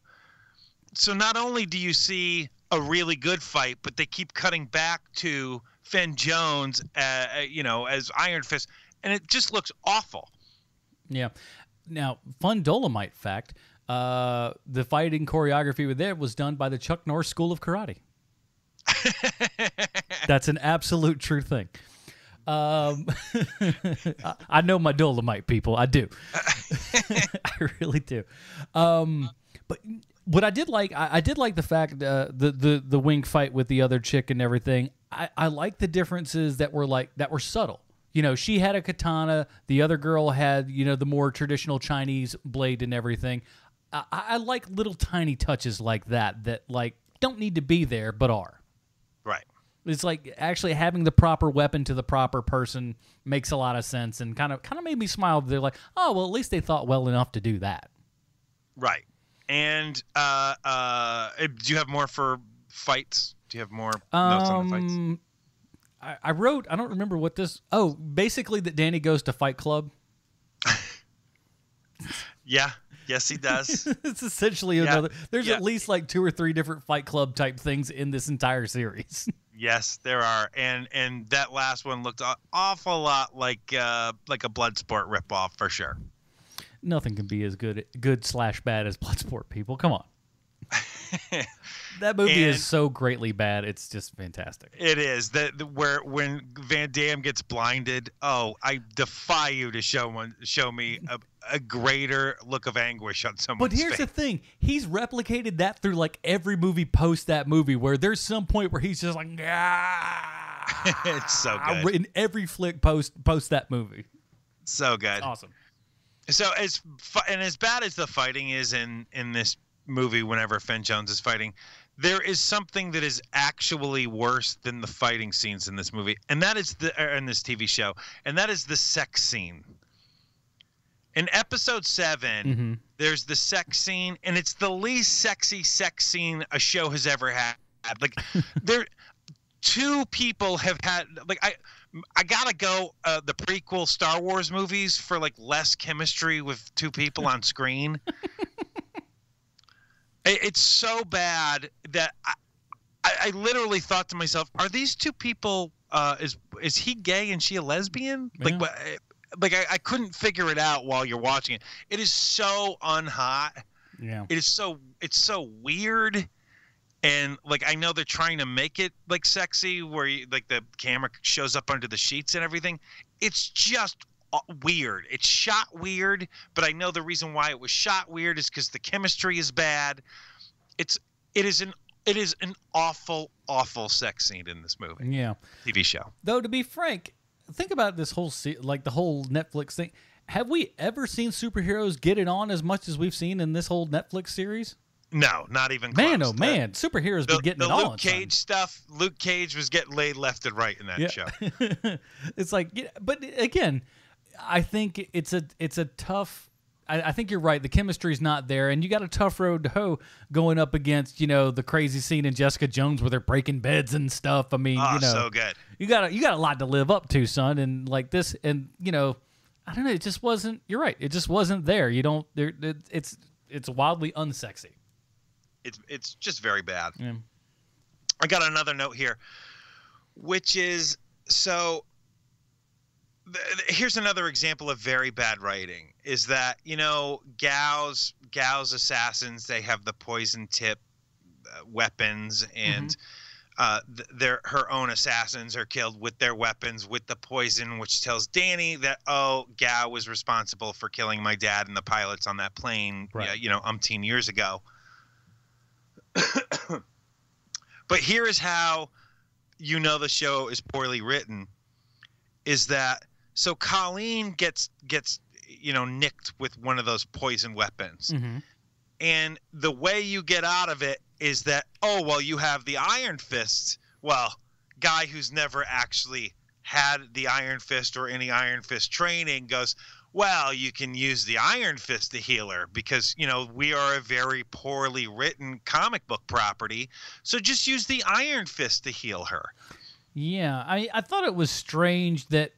So not only do you see a really good fight, but they keep cutting back to Finn Jones, uh, uh, you know, as Iron Fist, and it just looks awful. Yeah. Now, fun Dolomite fact: uh, the fighting choreography with it was done by the Chuck Norris School of Karate. <laughs> That's an absolute true thing. Um, <laughs> I- I know my Dolomite people. I do. <laughs> I really do. Um, but what I did like, I, I did like the fact uh, the the the wing fight with the other chick and everything. I, I like the differences that were like that were subtle. You know, she had a katana. The other girl had you know the more traditional Chinese blade and everything. I, I I like little tiny touches like that that like don't need to be there but are. Right. It's like actually having the proper weapon to the proper person makes a lot of sense and kind of kind of made me smile. They're like, oh well, at least they thought well enough to do that. Right. And uh, uh, do you have more for fights? Do you have more notes on the fights? Um, I, I wrote. I don't remember what this. Oh, basically that Danny goes to Fight Club. <laughs> Yeah. Yes, he does. <laughs> it's essentially Yeah, another. There's yeah. at least like two or three different Fight Club type things in this entire series. <laughs> Yes, there are, and and that last one looked an awful lot like uh, like a Bloodsport ripoff for sure. Nothing can be as good good slash bad as Bloodsport. People, come on. <laughs> That movie And- is so greatly bad. It's just fantastic. It is that where when Van Damme gets blinded. Oh, I defy you to show one show me a, a greater look of anguish on someone. But here's face. the thing: he's replicated that through like every movie post that movie, where there's some point where he's just like, ah, <laughs> It's so good. in every flick post post that movie. so good. Awesome. So as and as bad as the fighting is in in this movie, whenever Finn Jones is fighting, there is something that is actually worse than the fighting scenes in this movie, and that is the er, in this TV show, and that is the sex scene. In episode 7 Mhm. there's the sex scene, and it's the least sexy sex scene a show has ever had. Like <laughs> there, two people have had like I. I gotta go. Uh, the prequel Star Wars movies for like less chemistry with two people on screen. <laughs> It- it's so bad that I, I, I literally thought to myself, "Are these two people? Uh, is is he gay and she a lesbian? Yeah. Like. Like I, I couldn't figure it out while you're watching it. It is so unhot. Yeah. It is so it's so weird, and like I know they're trying to make it like sexy, where you, like the camera shows up under the sheets and everything. It's just uh, weird. It's shot weird, but I know the reason why it was shot weird is because the chemistry is bad. It's it is an it is an awful awful sex scene in this movie Yeah. TV show. Though to be frank, think about this whole se- like the whole Netflix thing. Have we ever seen superheroes get it on as much as we've seen in this whole Netflix series? No, not even Man, oh The- man, superheroes The, be getting the it Luke on. Cage stuff. Luke Cage was getting laid left and right in that Yeah. show. <laughs> it's like, but again, I think it's a it's a tough. I, I think you're right. The chemistry's not there, and you got a tough road to hoe going up against you know the crazy scene in Jessica Jones where they're breaking beds and stuff. I mean, Oh, you know, so good. you got a, you got a lot to live up to, son. And like this, and you know, I don't know. It just wasn't. You're right. It just wasn't there. You don't. There. It, it's it's wildly unsexy. It's it's just very bad. Yeah. I got another note here, which is so. th- Here's another example of very bad writing. Is that you know Gao's Gao's assassins? They have the poison tip uh, weapons, and uh, th- their her own assassins are killed with their weapons with the poison, which tells Danny that oh Gao was responsible for killing my dad and the pilots on that plane, Right. you know, umpteen years ago. <coughs> But here is how you know the show is poorly written is that so Colleen gets gets you know nicked with one of those poison weapons. Mm-hmm. And the way you get out of it is that oh well you have the Iron Fist. Well, guy who's never actually had the Iron Fist or any Iron Fist training goes, well, you can use the Iron Fist to heal her because, you know, we are a very poorly written comic book property. So just use the Iron Fist to heal her. Yeah, I, I thought it was strange that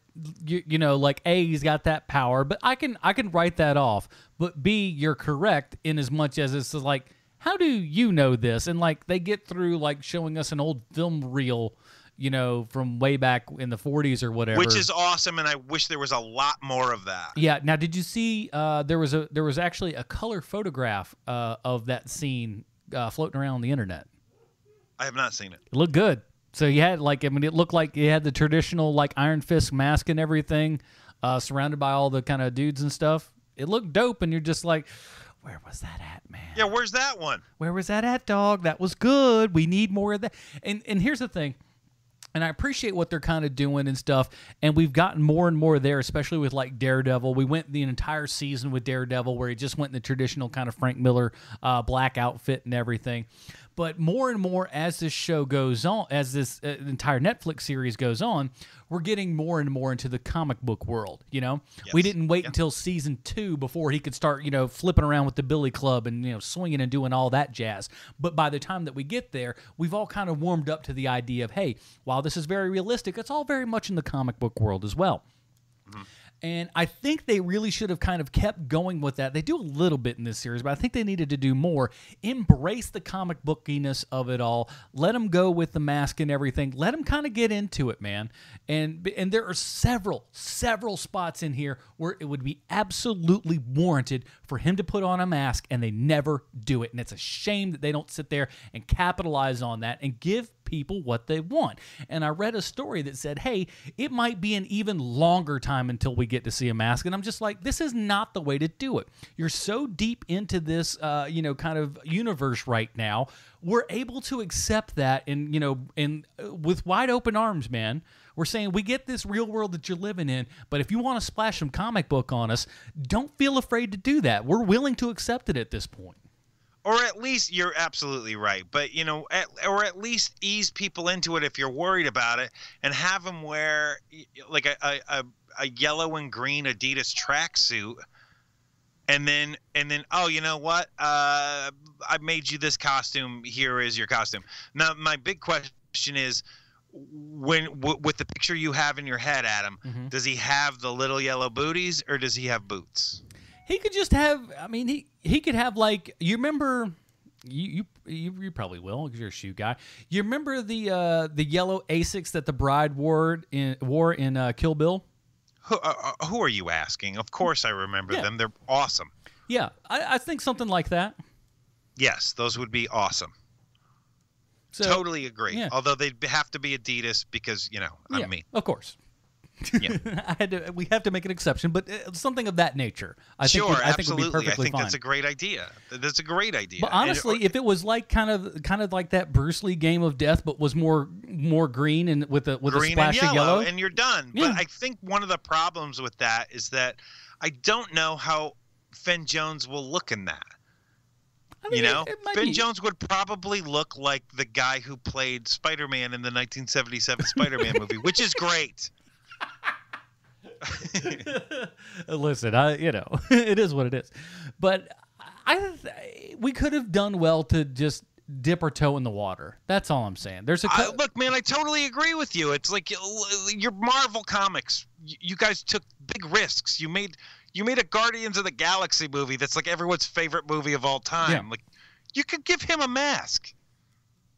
you, you know like a he's got that power, but I can I can write that off. But b you're correct in as much as it's like how do you know this? And like they get through like showing us an old film reel, you know, from way back in the 40s or whatever. Which is awesome, and I wish there was a lot more of that. Yeah. Now, did you see? Uh, there was a there was actually a color photograph uh, of that scene uh, floating around on the internet. I have not seen it. It looked good. So you had like I mean, it looked like you had the traditional like Iron Fist mask and everything, uh, surrounded by all the kind of dudes and stuff. It looked dope, and you're just like, where was that at, man? Yeah, where's that one? Where was that at, dog? That was good. We need more of that. And and here's the thing. And I appreciate what they're kind of doing and stuff. And we've gotten more and more there, especially with like Daredevil. We went the entire season with Daredevil, where he just went in the traditional kind of Frank Miller uh, black outfit and everything. But more and more as this show goes on, as this uh, entire Netflix series goes on, we're getting more and more into the comic book world. You know, we didn't wait Yeah. until season two before he could start, you know, flipping around with the Billy Club and you know swinging and doing all that jazz. But by the time that we get there, we've all kind of warmed up to the idea of, hey, while this is very realistic, it's all very much in the comic book world as well. And I think they really should have kind of kept going with that. They do a little bit in this series, but I think they needed to do more. Embrace the comic bookiness of it all. Let them go with the mask and everything. Let them kind of get into it, man. And and there are several several spots in here where it would be absolutely warranted for him to put on a mask, and they never do it. And it's a shame that they don't sit there and capitalize on that and give people what they want. And I read a story that said, hey, it might be an even longer time until we get to see a mask. And I'm just like, this is not the way to do it. You're so deep into this, uh, you know, kind of universe right now. We're able to accept that and you know, in uh, with wide open arms, man. We're saying we get this real world that you're living in, but if you want to splash some comic book on us, don't feel afraid to do that. We're willing to accept it at this point or at least you're absolutely right but you know at, or at least ease people into it if you're worried about it and have them wear like a, a, a yellow and green adidas tracksuit and then and then oh you know what uh, i made you this costume here is your costume now my big question is when w- with the picture you have in your head adam mm-hmm. does he have the little yellow booties or does he have boots he could just have. I mean, he he could have like you remember. You, you you probably will because you're a shoe guy. You remember the uh, the yellow Asics that the bride wore in wore in uh, Kill Bill? Who, uh, uh, who are you asking? Of course, I remember yeah. them. They're awesome. Yeah, I, I think something like that. Yes, those would be awesome. So, totally agree. Yeah. Although they'd have to be Adidas because you know I'm yeah, me. Of course. Yeah. <laughs> I had to. We have to make an exception, but uh, something of that nature. I sure, think. Would, I absolutely. Think would be perfectly I think fine. that's a great idea. That's a great idea. But honestly, and, if it was like kind of, kind of like that Bruce Lee Game of Death, but was more, more green and with a with a splash and yellow, of yellow, and you're done. Yeah. But I think one of the problems with that is that I don't know how Finn Jones will look in that. I mean, you know, it, it Finn be. Jones would probably look like the guy who played Spider-Man in the 1977 Spider-Man movie, which is great. <laughs> Listen, I you know <laughs> it is what it is, but I we could have done well to just dip our toe in the water. That's all I'm saying. There's a co- I, look, man. I totally agree with you. It's like uh, your Marvel comics. You guys took big risks. You made you made a Guardians of the Galaxy movie that's like everyone's favorite movie of all time. Yeah. Like you could give him a mask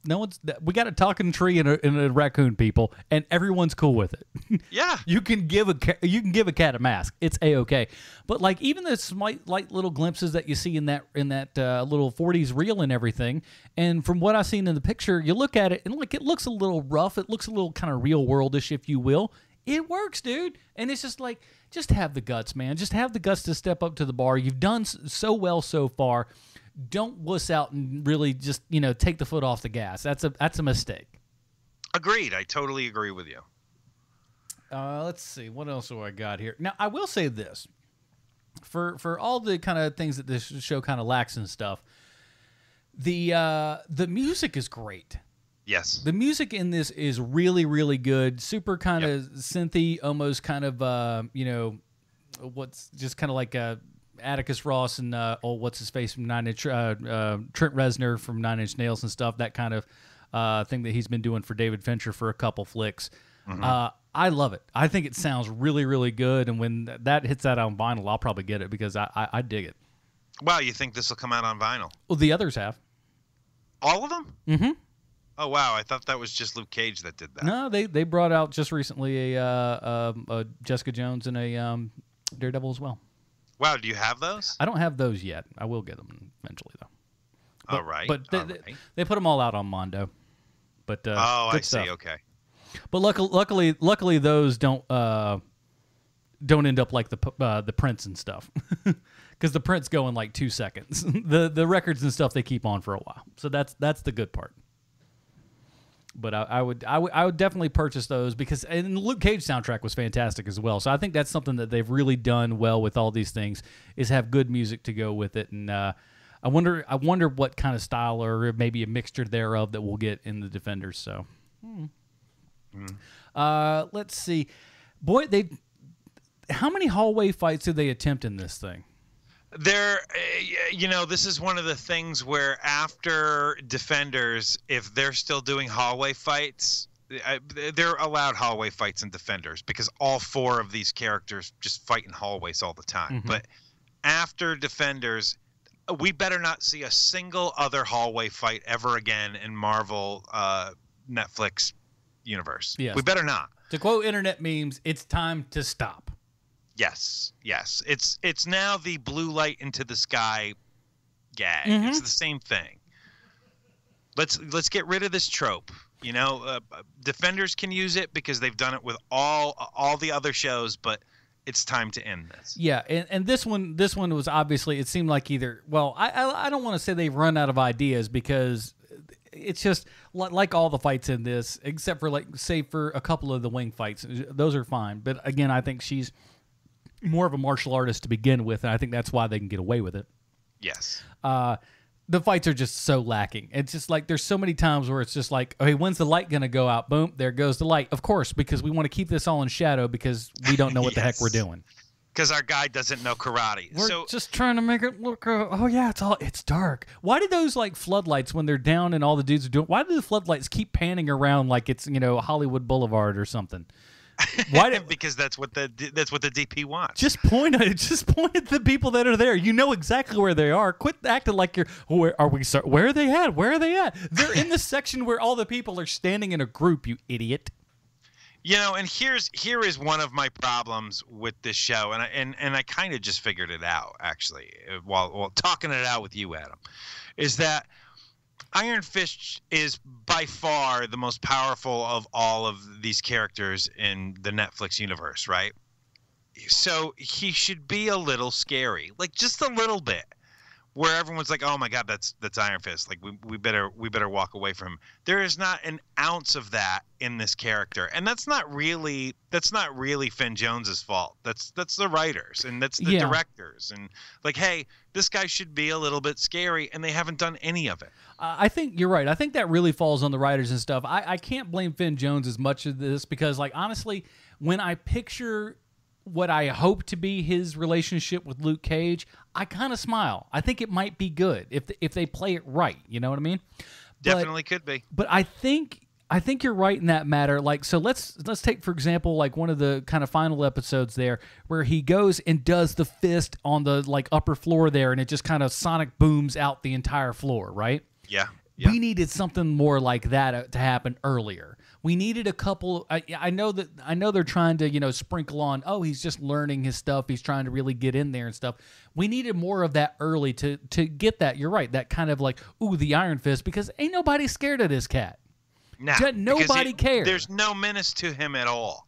no one's we got a talking tree and a, and a raccoon people and everyone's cool with it. <laughs> Yeah. You can give a you can give a cat a mask. It's a-okay. But like even the slight light little glimpses that you see in that in that uh, little 40s reel and everything and from what i've seen in the picture you look at it and like it looks a little rough. It looks a little kind of real worldish if you will. It works dude. And it's just like just have the guts man. Just have the guts to step up to the bar. You've done so well so far don't wuss out and really just you know take the foot off the gas. That's a that's a mistake. Agreed. I totally agree with you. Uh, let's see what else do I got here. Now I will say this for for all the kind of things that this show kind of lacks and stuff. The uh, the music is great. Yes. The music in this is really, really good. Super kind of yep. synthy, almost kind of, uh, you know, what's just kind of like a Atticus Ross and uh, oh, what's his face from Nine Inch, uh, uh, Trent Reznor from Nine Inch Nails and stuff. That kind of uh, thing that he's been doing for David Fincher for a couple flicks. Mm-hmm. Uh, I love it. I think it sounds really, really good. And when that hits out on vinyl, I'll probably get it because I, I, I dig it. Wow, you think this will come out on vinyl? Well, the others have. All of them? Mm-hmm. Oh wow, I thought that was just Luke Cage that did that. No, they they brought out just recently a, uh, um, a Jessica Jones and a um, Daredevil as well. Wow, do you have those? I don't have those yet. I will get them eventually though. But, all right. But they, right. They, they, put them all out on Mondo. But uh, oh, I stuff. see. Okay. But luckily, luckily, luckily, those don't uh, don't end up like the uh, the prints and stuff, <laughs> because the prints go in like two seconds. <laughs> the the records and stuff they keep on for a while. So that's that's the good part but I, I, would I would I would definitely purchase those because and the Luke Cage soundtrack was fantastic as well. So I think that's something that they've really done well with all these things is have good music to go with it. And uh, I wonder I wonder what kind of style or maybe a mixture thereof that we'll get in the Defenders. So hmm. Mm. Uh, let's see, boy they how many hallway fights did they attempt in this thing? There you know this is one of the things where after defenders if they're still doing hallway fights I, they're allowed hallway fights and defenders because all four of these characters just fight in hallways all the time. Mhm. But after defenders, we better not see a single other hallway fight ever again in Marvel uh, Netflix universe. Yes. We better not. To quote internet memes, it's time to stop. Yes, yes. It's it's now the blue light into the sky gag. Mhm. It's the same thing. Let's let's get rid of this trope. You know, uh, defenders can use it because they've done it with all all the other shows, but it's time to end this. Yeah, and, and this one this one was obviously it seemed like either well I I, I don't want to say they've run out of ideas because it's just like all the fights in this except for like say for a couple of the wing fights those are fine but again I think she's more of a martial artist to begin with and I think that's why they can get away with it. Yes. Uh, the fights are just so lacking. It's just like there's so many times where it's just like, okay, when's the light gonna go out? Boom, there goes the light. Of course, because we want to keep this all in shadow because we don't know what the heck we're <laughs> doing. Because our guy doesn't know karate. We're so just trying to make it look. Uh, oh yeah, it's all it's dark. Why do those like floodlights when they're down and all the dudes are doing? Why do the floodlights keep panning around like it's you know Hollywood Boulevard or something? Why <laughs> do because that's what the that's what the DP wants. just point at it? Just point at the people that are there. You know exactly where they are. Quit acting like you're. Where are we? Where are they at? Where are they at? They're in the <laughs> section where all the people are standing in a group. You idiot. You know, and here's here is one of my problems with this show, and I and, and I kind of just figured it out actually while while talking it out with you, Adam, is that Iron Fist is by far the most powerful of all of these characters in the Netflix universe, right? So he should be a little scary, like just a little bit, where everyone's like, "Oh my God, that's that's Iron Fist!" Like we, we better we better walk away from him. There is not an ounce of that in this character, and that's not really that's not really Finn Jones's fault. That's that's the writers and that's the Yeah. directors, and like, hey, this guy should be a little bit scary, and they haven't done any of it. Uh, I think you're right. I think that really falls on the writers and stuff. I, I can't blame Finn Jones as much of this because, like, honestly, when I picture what I hope to be his relationship with Luke Cage, I kind of smile. I think it might be good if if they play it right. You know what I mean? But- Definitely could be. but I think I think you're right in that matter. Like, so let's let's take for example like one of the kind of final episodes there where he goes and does the fist on the like upper floor there, and it just kind of sonic booms out the entire floor, right? Yeah. Yeah. We needed something more like that uh, to happen earlier. We needed a couple. I, I know that I know they're trying to you know sprinkle on. Oh, he's just learning his stuff. He's trying to really get in there and stuff. We needed more of that early to to get that. You're right. That kind of like ooh the Iron Fist because ain't nobody scared of this cat. Nah, nobody cares. There's no menace to him at all.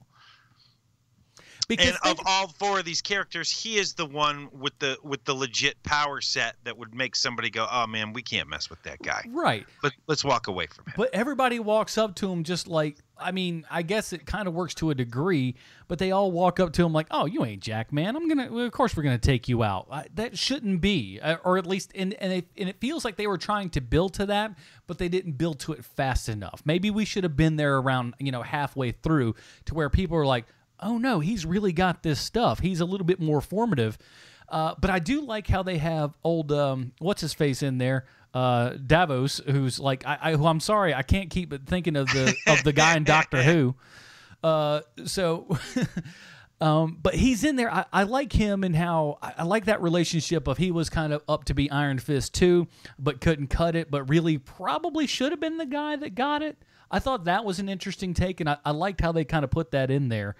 Because and of all four of these characters, he is the one with the with the legit power set that would make somebody go, "Oh man, we can't mess with that guy. right. But let's walk away from him." But everybody walks up to him just like I mean, I guess it kind of works to a degree, but they all walk up to him like, "Oh, you ain't Jack, man. I'm gonna, well, of course, we're gonna take you out." I, that shouldn't be, uh, or at least, and and it, and it feels like they were trying to build to that, but they didn't build to it fast enough. Maybe we should have been there around, you know, halfway through to where people are like, "Oh no, he's really got this stuff. He's a little bit more formative." Uh, but I do like how they have old um, what's his face in there, uh, Davos, who's like I, I who I'm sorry I can't keep thinking of the of the guy in Doctor Who. Uh, so, <laughs> um, but he's in there. I, I like him and how I, I like that relationship of he was kind of up to be Iron Fist too, but couldn't cut it, but really probably should have been the guy that got it. I thought that was an interesting take, and I, I liked how they kind of put that in there,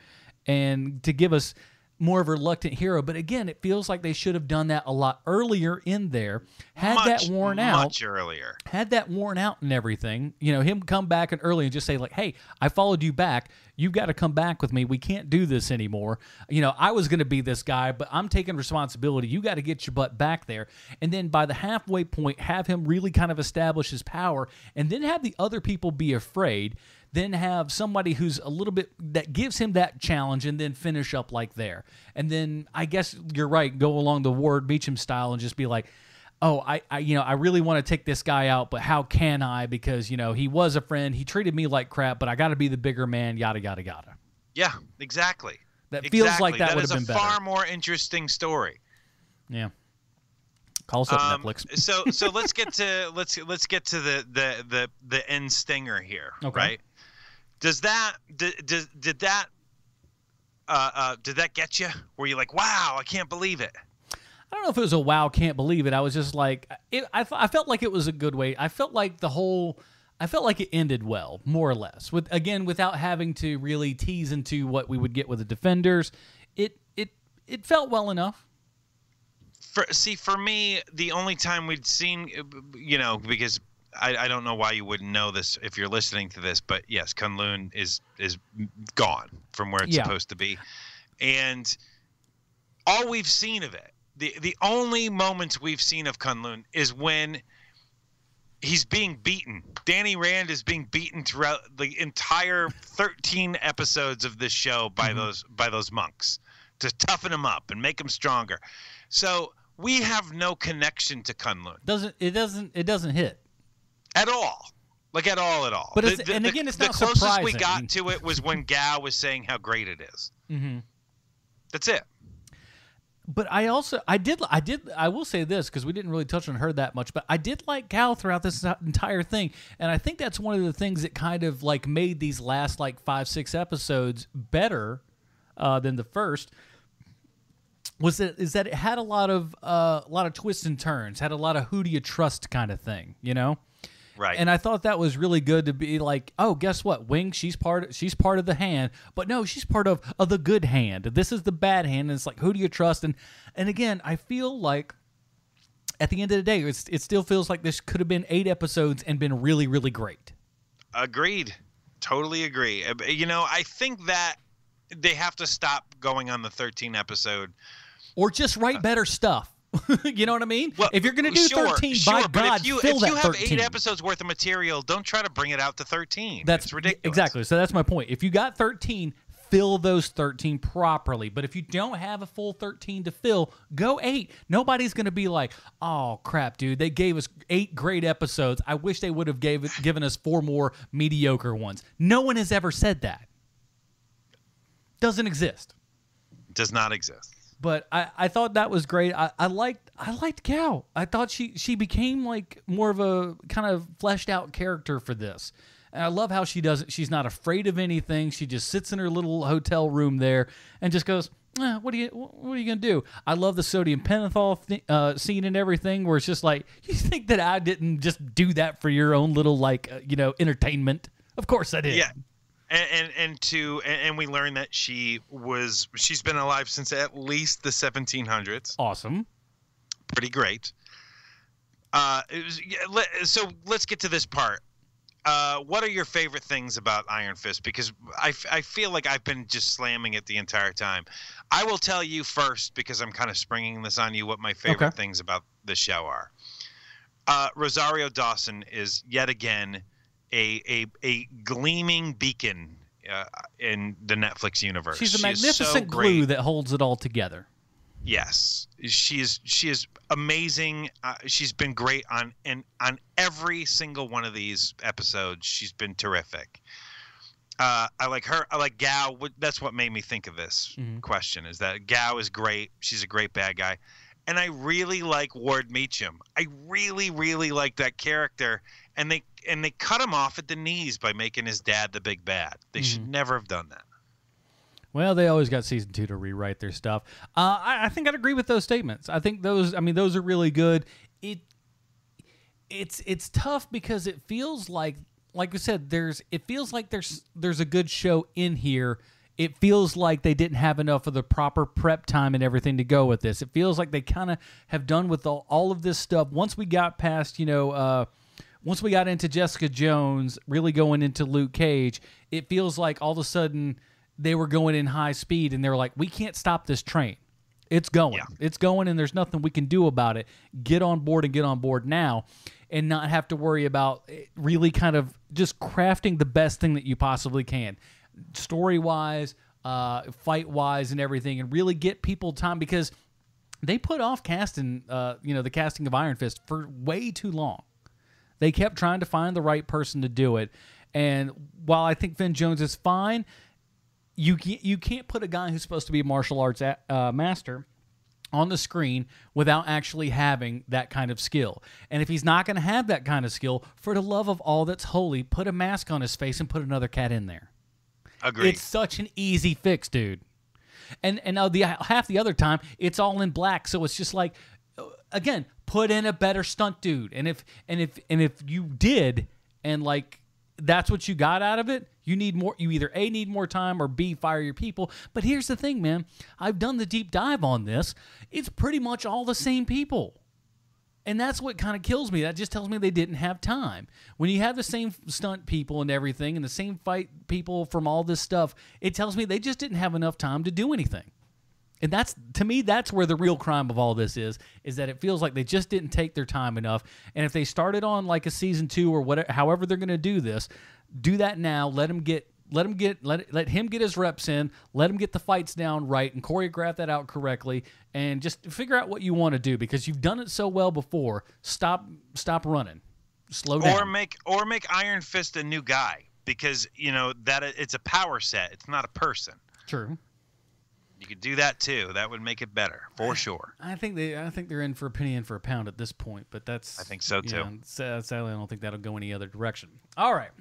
and to give us more of a reluctant hero. But again, it feels like they should have done that a lot earlier in there. Had much, that worn out much earlier. had that worn out and everything, you know, him come back and early and just say like, "Hey, I followed you back. You've got to come back with me. We can't do this anymore." You know, I was going to be this guy, but I'm taking responsibility. You got to get your butt back there. And then by the halfway point, have him really kind of establish his power, and then have the other people be afraid. Then have somebody who's a little bit that gives him that challenge, and then finish up like there. And then I guess you're right. Go along the Ward Meachum style and just be like oh I, I you know i really want to take this guy out but how can i because you know he was a friend he treated me like crap but i got to be the bigger man yada yada yada Yeah, exactly. that feels like that, would have been a better far more interesting story. yeah call us up Um, netflix so so let's get <laughs> to let's let's get to the the the the end stinger here, Okay. right? Does that did, did, did that uh, uh, did that get you? Were you like, wow, I can't believe it? I don't know if it was a wow, can't believe it. I was just like, it, I, I felt like it was a good way. I felt like the whole, I felt like it ended well, more or less. With again, without having to really tease into what we would get with the defenders, it it it felt well enough. For, see, for me, the only time we'd seen, you know, because I, I don't know why you wouldn't know this if you're listening to this, but yes, Kunlun is is gone from where it's Yeah. supposed to be, and all we've seen of it, the the only moments we've seen of Kunlun is when he's being beaten. Danny Rand is being beaten throughout the entire 13 episodes of this show by mm-hmm. those by those monks to toughen him up and make him stronger. So we have no connection to Kunlun Doesn't it doesn't it doesn't hit. At all. Like at all, at all. But The- it's- the- and again, it's the not closest we got to it was when Gao was saying how great it is. Mm-hmm. That's it. But I also I did I did I will say this because we didn't really touch on her that much, but I did like Gao throughout this entire thing, and I think that's one of the things that kind of like made these last like five six episodes better uh, than the first. Was that is that it had a lot of uh, a lot of twists and turns, had a lot of who do you trust kind of thing, you know. Right. And I thought that was really good to be like, oh, guess what? Wing, she's part she's part of the hand, but no, she's part of, of the good hand. This is the bad hand, and it's like, who do you trust? And and again, I feel like at the end of the day, it's, it still feels like this could have been eight episodes and been really, really great. Agreed. Totally agree. Uh, You know, I think that they have to stop going on the 13 episode. Or just write better stuff. <laughs> you know what I mean? Well, if you're gonna do sure, 13, sure, by God, if you, fill if that you have 13. eight episodes worth of material, don't try to bring it out to 13. That's it's ridiculous. Exactly. So that's my point. If you got 13, fill those 13 properly. But if you don't have a full 13 to fill, go 8. Nobody's going to be like, "Oh crap, dude, they gave us 8 great episodes. I wish they would have gave given us 4 more mediocre ones." No one has ever said that. Doesn't exist. Does not exist. But I, I thought that was great. I, I liked I liked Gao. I thought she she became like more of a kind of fleshed out character for this. And I love how she does it. She's not afraid of anything. She just sits in her little hotel room there and just goes, eh, "What are you What are you gonna do?" I love the sodium pentothal th- uh, scene and everything, where it's just like, <laughs> "You think that I didn't just do that for your own little like uh, you know entertainment?" Of course I did. Yeah. And, and and to and, we learned that she was she's been alive since at least the 1700s. Awesome. Pretty great. Uh, it was, so let's get to this part. Uh, what are your favorite things about Iron Fist? Because I, f- I feel like I've been just slamming it the entire time. I will tell you first because I'm kind of springing this on you. What my favorite Okay. things about the show are. Uh, Rosario Dawson is yet again a a, a gleaming beacon uh, in the Netflix universe. She's a She so magnificent great. glue that holds it all together. Yes, she is. She is amazing. Uh, she's been great on and on every single one of these episodes. She's been terrific. Uh, I like her. I like Gao. That's what made me think of this Mhm. question. Is that Gao is great. She's a great bad guy, and I really like Ward Meachum. I really, really like that character. And they and they cut him off at the knees by making his dad the big bad. They should never have done that. Well, they always got season two to rewrite their stuff. Uh, I, I think I'd agree with those statements. I think those. I mean, those are really good. It it's it's tough because it feels like, like I said, there's it feels like there's there's a good show in here. It feels like they didn't have enough of the proper prep time and everything to go with this. It feels like they kind of have done with all, all of this stuff. Once we got past, you know, uh, once we got into Jessica Jones, really going into Luke Cage, it feels like all of a sudden they were going in high speed and they were like, we can't stop this train. It's going. Yeah. It's going and there's nothing we can do about it. Get on board and get on board now and not have to worry about eh, really kind of just crafting the best thing that you possibly can. Story wise, uh, fight wise, and everything, and really get people time because they put off casting, uh, you know, the casting of Iron Fist for way too long. They kept trying to find the right person to do it, and while I think Finn Jones is fine, you can't, you can't put a guy who's supposed to be a martial arts a- uh, master on the screen without actually having that kind of skill. And if he's not going to have that kind of skill, for the love of all that's holy, put a mask on his face and put another cat in there. Agreed. It's such an easy fix, dude. And and now the half the other time it's all in black, so it's just like uh, again, put in a better stunt dude. And if and if and if you did and like that's what you got out of it, you need more you either A need more time or B fire your people. But here's the thing, man. I've done the deep dive on this. It's pretty much all the same people. And that's what kind of kills me. That just tells me they didn't have time. When you have the same stunt people and everything and the same fight people from all this stuff, it tells me they just didn't have enough time to do anything. And that's to me that's where the real crime of all this is is that it feels like they just didn't take their time enough. And if they started on like a season 2 or whatever however they're going to do this, do that now, let them get let him get let let him get his reps in, let him get the fights down right and choreograph that out correctly and just figure out what you want to do because you've done it so well before. Stop stop running. Slow down. Or make or make Iron Fist a new guy because, you know, that it's a power set. It's not a person. True. You could do that too. That would make it better for sure. I think they I think they're in for a penny in for a pound at this point, but that's I think so too. Yeah, sadly, I don't think that'll go any other direction. All right.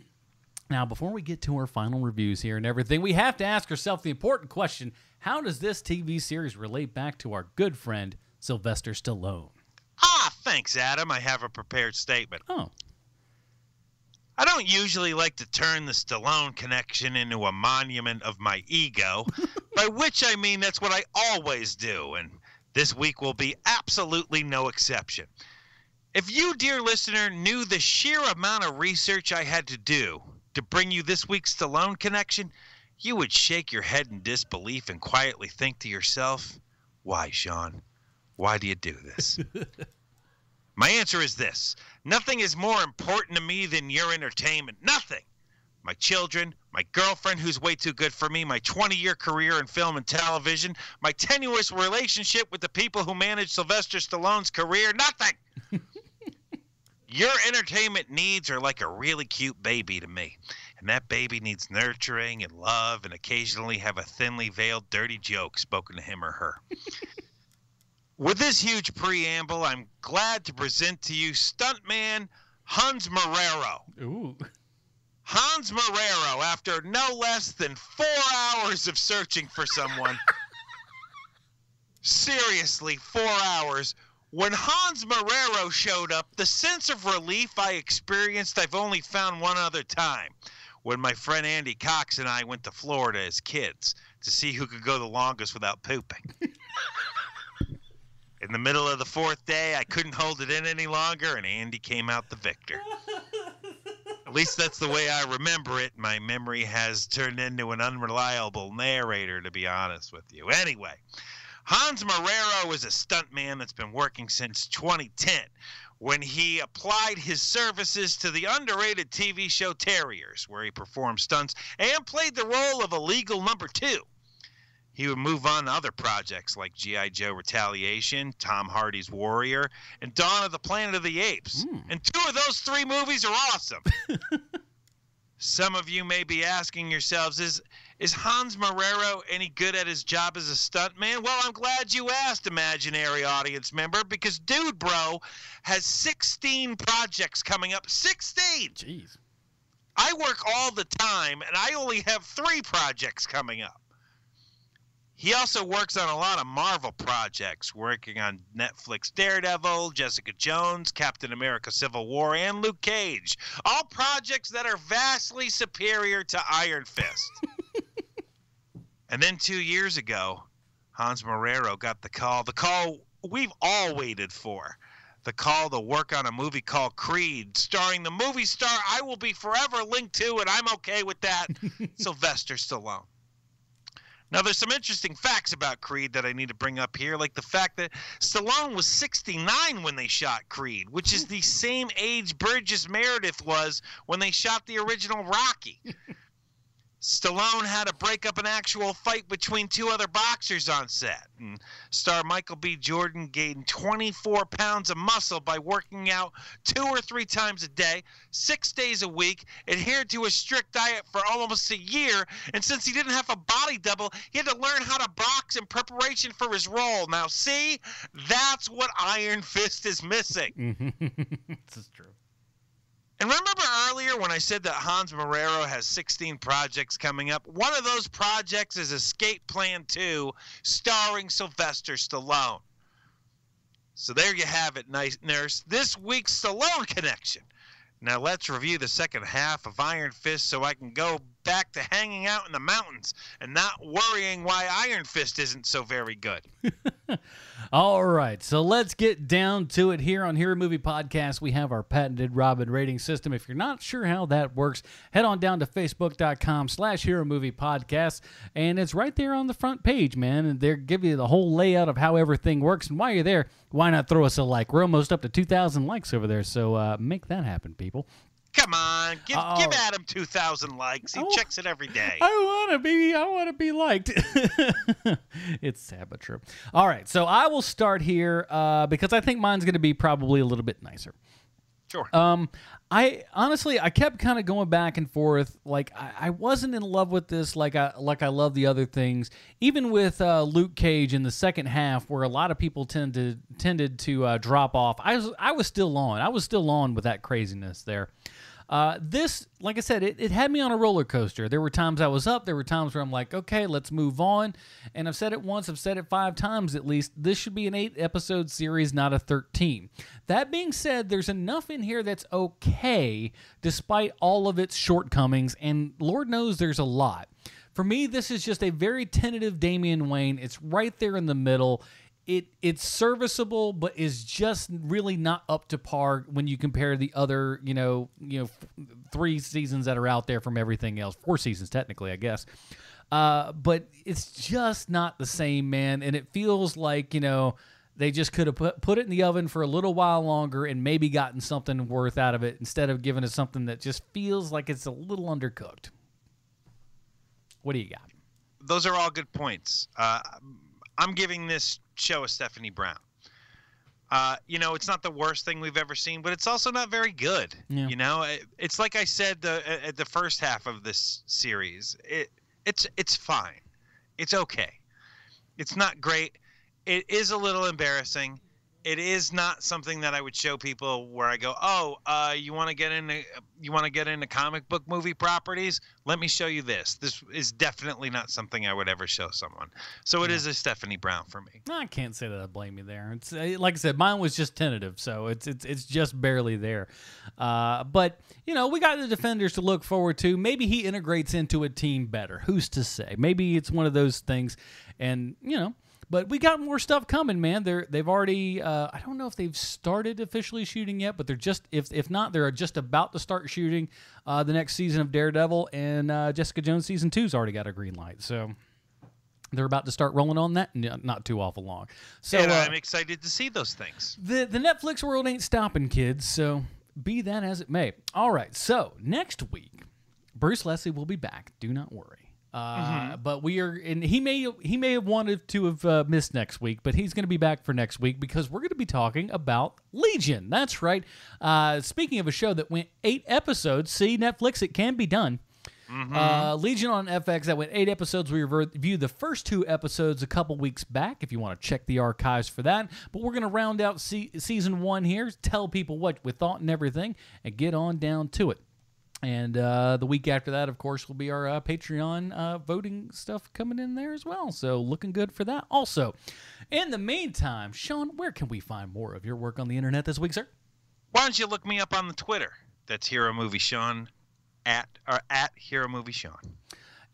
Now, before we get to our final reviews here and everything, we have to ask ourselves the important question how does this TV series relate back to our good friend, Sylvester Stallone? Ah, thanks, Adam. I have a prepared statement. Oh. I don't usually like to turn the Stallone connection into a monument of my ego, <laughs> by which I mean that's what I always do, and this week will be absolutely no exception. If you, dear listener, knew the sheer amount of research I had to do to bring you this week's Stallone connection, you would shake your head in disbelief and quietly think to yourself, Why, Sean? Why do you do this? <laughs> My answer is this Nothing is more important to me than your entertainment. Nothing. My children, my girlfriend who's way too good for me, my 20 year career in film and television, my tenuous relationship with the people who manage Sylvester Stallone's career. Nothing. <laughs> Your entertainment needs are like a really cute baby to me. And that baby needs nurturing and love and occasionally have a thinly veiled dirty joke spoken to him or her. With this huge preamble, I'm glad to present to you stuntman Hans Marrero. Ooh. Hans Marrero, after no less than four hours of searching for someone, <laughs> seriously, four hours, when Hans Marrero showed up, the sense of relief I experienced I've only found one other time. When my friend Andy Cox and I went to Florida as kids to see who could go the longest without pooping. <laughs> in the middle of the fourth day, I couldn't hold it in any longer, and Andy came out the victor. At least that's the way I remember it. My memory has turned into an unreliable narrator, to be honest with you. Anyway, Hans Marrero is a stuntman that's been working since 2010 when he applied his services to the underrated TV show Terriers, where he performed stunts and played the role of illegal number two. He would move on to other projects like G.I. Joe Retaliation, Tom Hardy's Warrior, and Dawn of the Planet of the Apes. Mm. And two of those three movies are awesome. <laughs> Some of you may be asking yourselves, is is Hans Marrero any good at his job as a stuntman? Well, I'm glad you asked, imaginary audience member, because Dude Bro has 16 projects coming up. 16! Jeez. I work all the time, and I only have three projects coming up. He also works on a lot of Marvel projects, working on Netflix Daredevil, Jessica Jones, Captain America Civil War, and Luke Cage. All projects that are vastly superior to Iron Fist. <laughs> and then two years ago, Hans Marrero got the call, the call we've all waited for. The call to work on a movie called Creed, starring the movie star I will be forever linked to, and I'm okay with that, <laughs> Sylvester Stallone. Now, there's some interesting facts about Creed that I need to bring up here, like the fact that Stallone was 69 when they shot Creed, which is the same age Burgess Meredith was when they shot the original Rocky. <laughs> Stallone had to break up an actual fight between two other boxers on set. And star Michael B. Jordan gained 24 pounds of muscle by working out two or three times a day, six days a week, adhered to a strict diet for almost a year. And since he didn't have a body double, he had to learn how to box in preparation for his role. Now, see, that's what Iron Fist is missing. <laughs> this is true. And remember earlier when I said that Hans Marrero has 16 projects coming up? One of those projects is Escape Plan 2, starring Sylvester Stallone. So there you have it, nice nurse. This week's Stallone <laughs> connection. Now let's review the second half of Iron Fist so I can go back to hanging out in the mountains and not worrying why Iron Fist isn't so very good. <laughs> All right, so let's get down to it here on Hero Movie Podcast. We have our patented Robin rating system. If you're not sure how that works, head on down to facebook.com slash Hero Movie Podcast, and it's right there on the front page, man. And they're give you the whole layout of how everything works. And while you're there, why not throw us a like? We're almost up to 2,000 likes over there, so uh, make that happen, people. Come on, give, Oh. give Adam 2,000 likes. He checks it every day. <laughs> I want to be. I want to be liked. <laughs> it's true. All right, so I will start here uh, because I think mine's going to be probably a little bit nicer. Sure. Um, I honestly, I kept kind of going back and forth. Like I, I wasn't in love with this, like I like I love the other things. Even with uh, Luke Cage in the second half, where a lot of people tended tended to uh, drop off, I was I was still on. I was still on with that craziness there. Uh, this, like I said, it, it had me on a roller coaster. There were times I was up. There were times where I'm like, okay, let's move on. And I've said it once. I've said it five times at least. This should be an eight episode series, not a 13. That being said, there's enough in here that's okay, despite all of its shortcomings. And Lord knows there's a lot. For me, this is just a very tentative Damian Wayne. It's right there in the middle it it's serviceable but is just really not up to par when you compare the other you know you know three seasons that are out there from everything else. Four seasons technically i guess. Uh, but it's just not the same man. And it feels like you know they just could have put, put it in the oven for a little while longer and maybe gotten something worth out of it instead of giving us something that just feels like it's a little undercooked. What do you got? Those are all good points. Uh, I'm giving this show a Stephanie Brown. Uh, you know, it's not the worst thing we've ever seen, but it's also not very good. Yeah. You know, it, it's like I said the, at the first half of this series. It it's it's fine. It's okay. It's not great. It is a little embarrassing. It is not something that I would show people where I go, "Oh, uh, you want to get into you want to get into comic book movie properties? Let me show you this." This is definitely not something I would ever show someone. So it is a Stephanie Brown for me. No, I can't say that I blame you there. It's uh, like I said, mine was just tentative, so it's it's it's just barely there. Uh, but you know, we got the defenders to look forward to. Maybe he integrates into a team better. Who's to say? Maybe it's one of those things, and you know. But we got more stuff coming, man. They're they've already. Uh, I don't know if they've started officially shooting yet, but they're just if if not, they're just about to start shooting uh, the next season of Daredevil, and uh, Jessica Jones season two's already got a green light. So they're about to start rolling on that. Not too awful long. So and uh, I'm excited to see those things. the the Netflix world ain't stopping, kids. So be that as it may. All right. So next week, Bruce Leslie will be back. Do not worry. Uh, But we are, and he may he may have wanted to have uh, missed next week, but he's going to be back for next week because we're going to be talking about Legion. That's right. Uh, speaking of a show that went eight episodes, see Netflix, it can be done. Uh, Legion on FX that went eight episodes. We reviewed the first two episodes a couple weeks back. If you want to check the archives for that, but we're gonna round out se- season one here, tell people what we thought and everything, and get on down to it. And uh, the week after that, of course, will be our uh, Patreon uh, voting stuff coming in there as well. So looking good for that. Also, in the meantime, Sean, where can we find more of your work on the internet this week, sir? Why don't you look me up on the Twitter? That's Hero Movie Sean at or at Hero Movie Sean.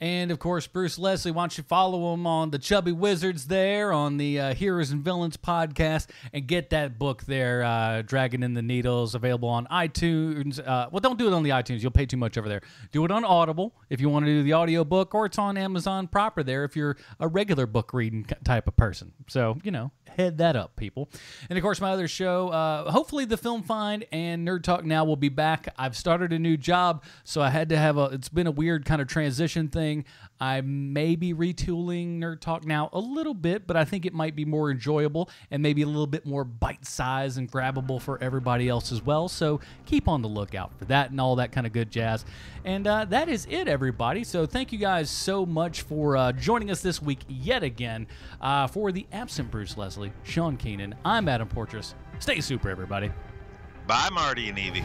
And of course, Bruce Leslie, why don't you follow him on the Chubby Wizards there on the uh, Heroes and Villains podcast and get that book there, uh, Dragon in the Needles, available on iTunes. Uh, well, don't do it on the iTunes, you'll pay too much over there. Do it on Audible if you want to do the audio book, or it's on Amazon proper there if you're a regular book reading type of person. So, you know, head that up, people. And of course, my other show, uh, hopefully, the Film Find and Nerd Talk Now will be back. I've started a new job, so I had to have a. It's been a weird kind of transition thing. I may be retooling Nerd Talk Now a little bit, but I think it might be more enjoyable and maybe a little bit more bite sized and grabbable for everybody else as well. So keep on the lookout for that and all that kind of good jazz. And uh, that is it, everybody. So thank you guys so much for uh, joining us this week yet again. Uh, for the absent Bruce Leslie, Sean Keenan, I'm Adam Portrais. Stay super, everybody. Bye, Marty and Evie.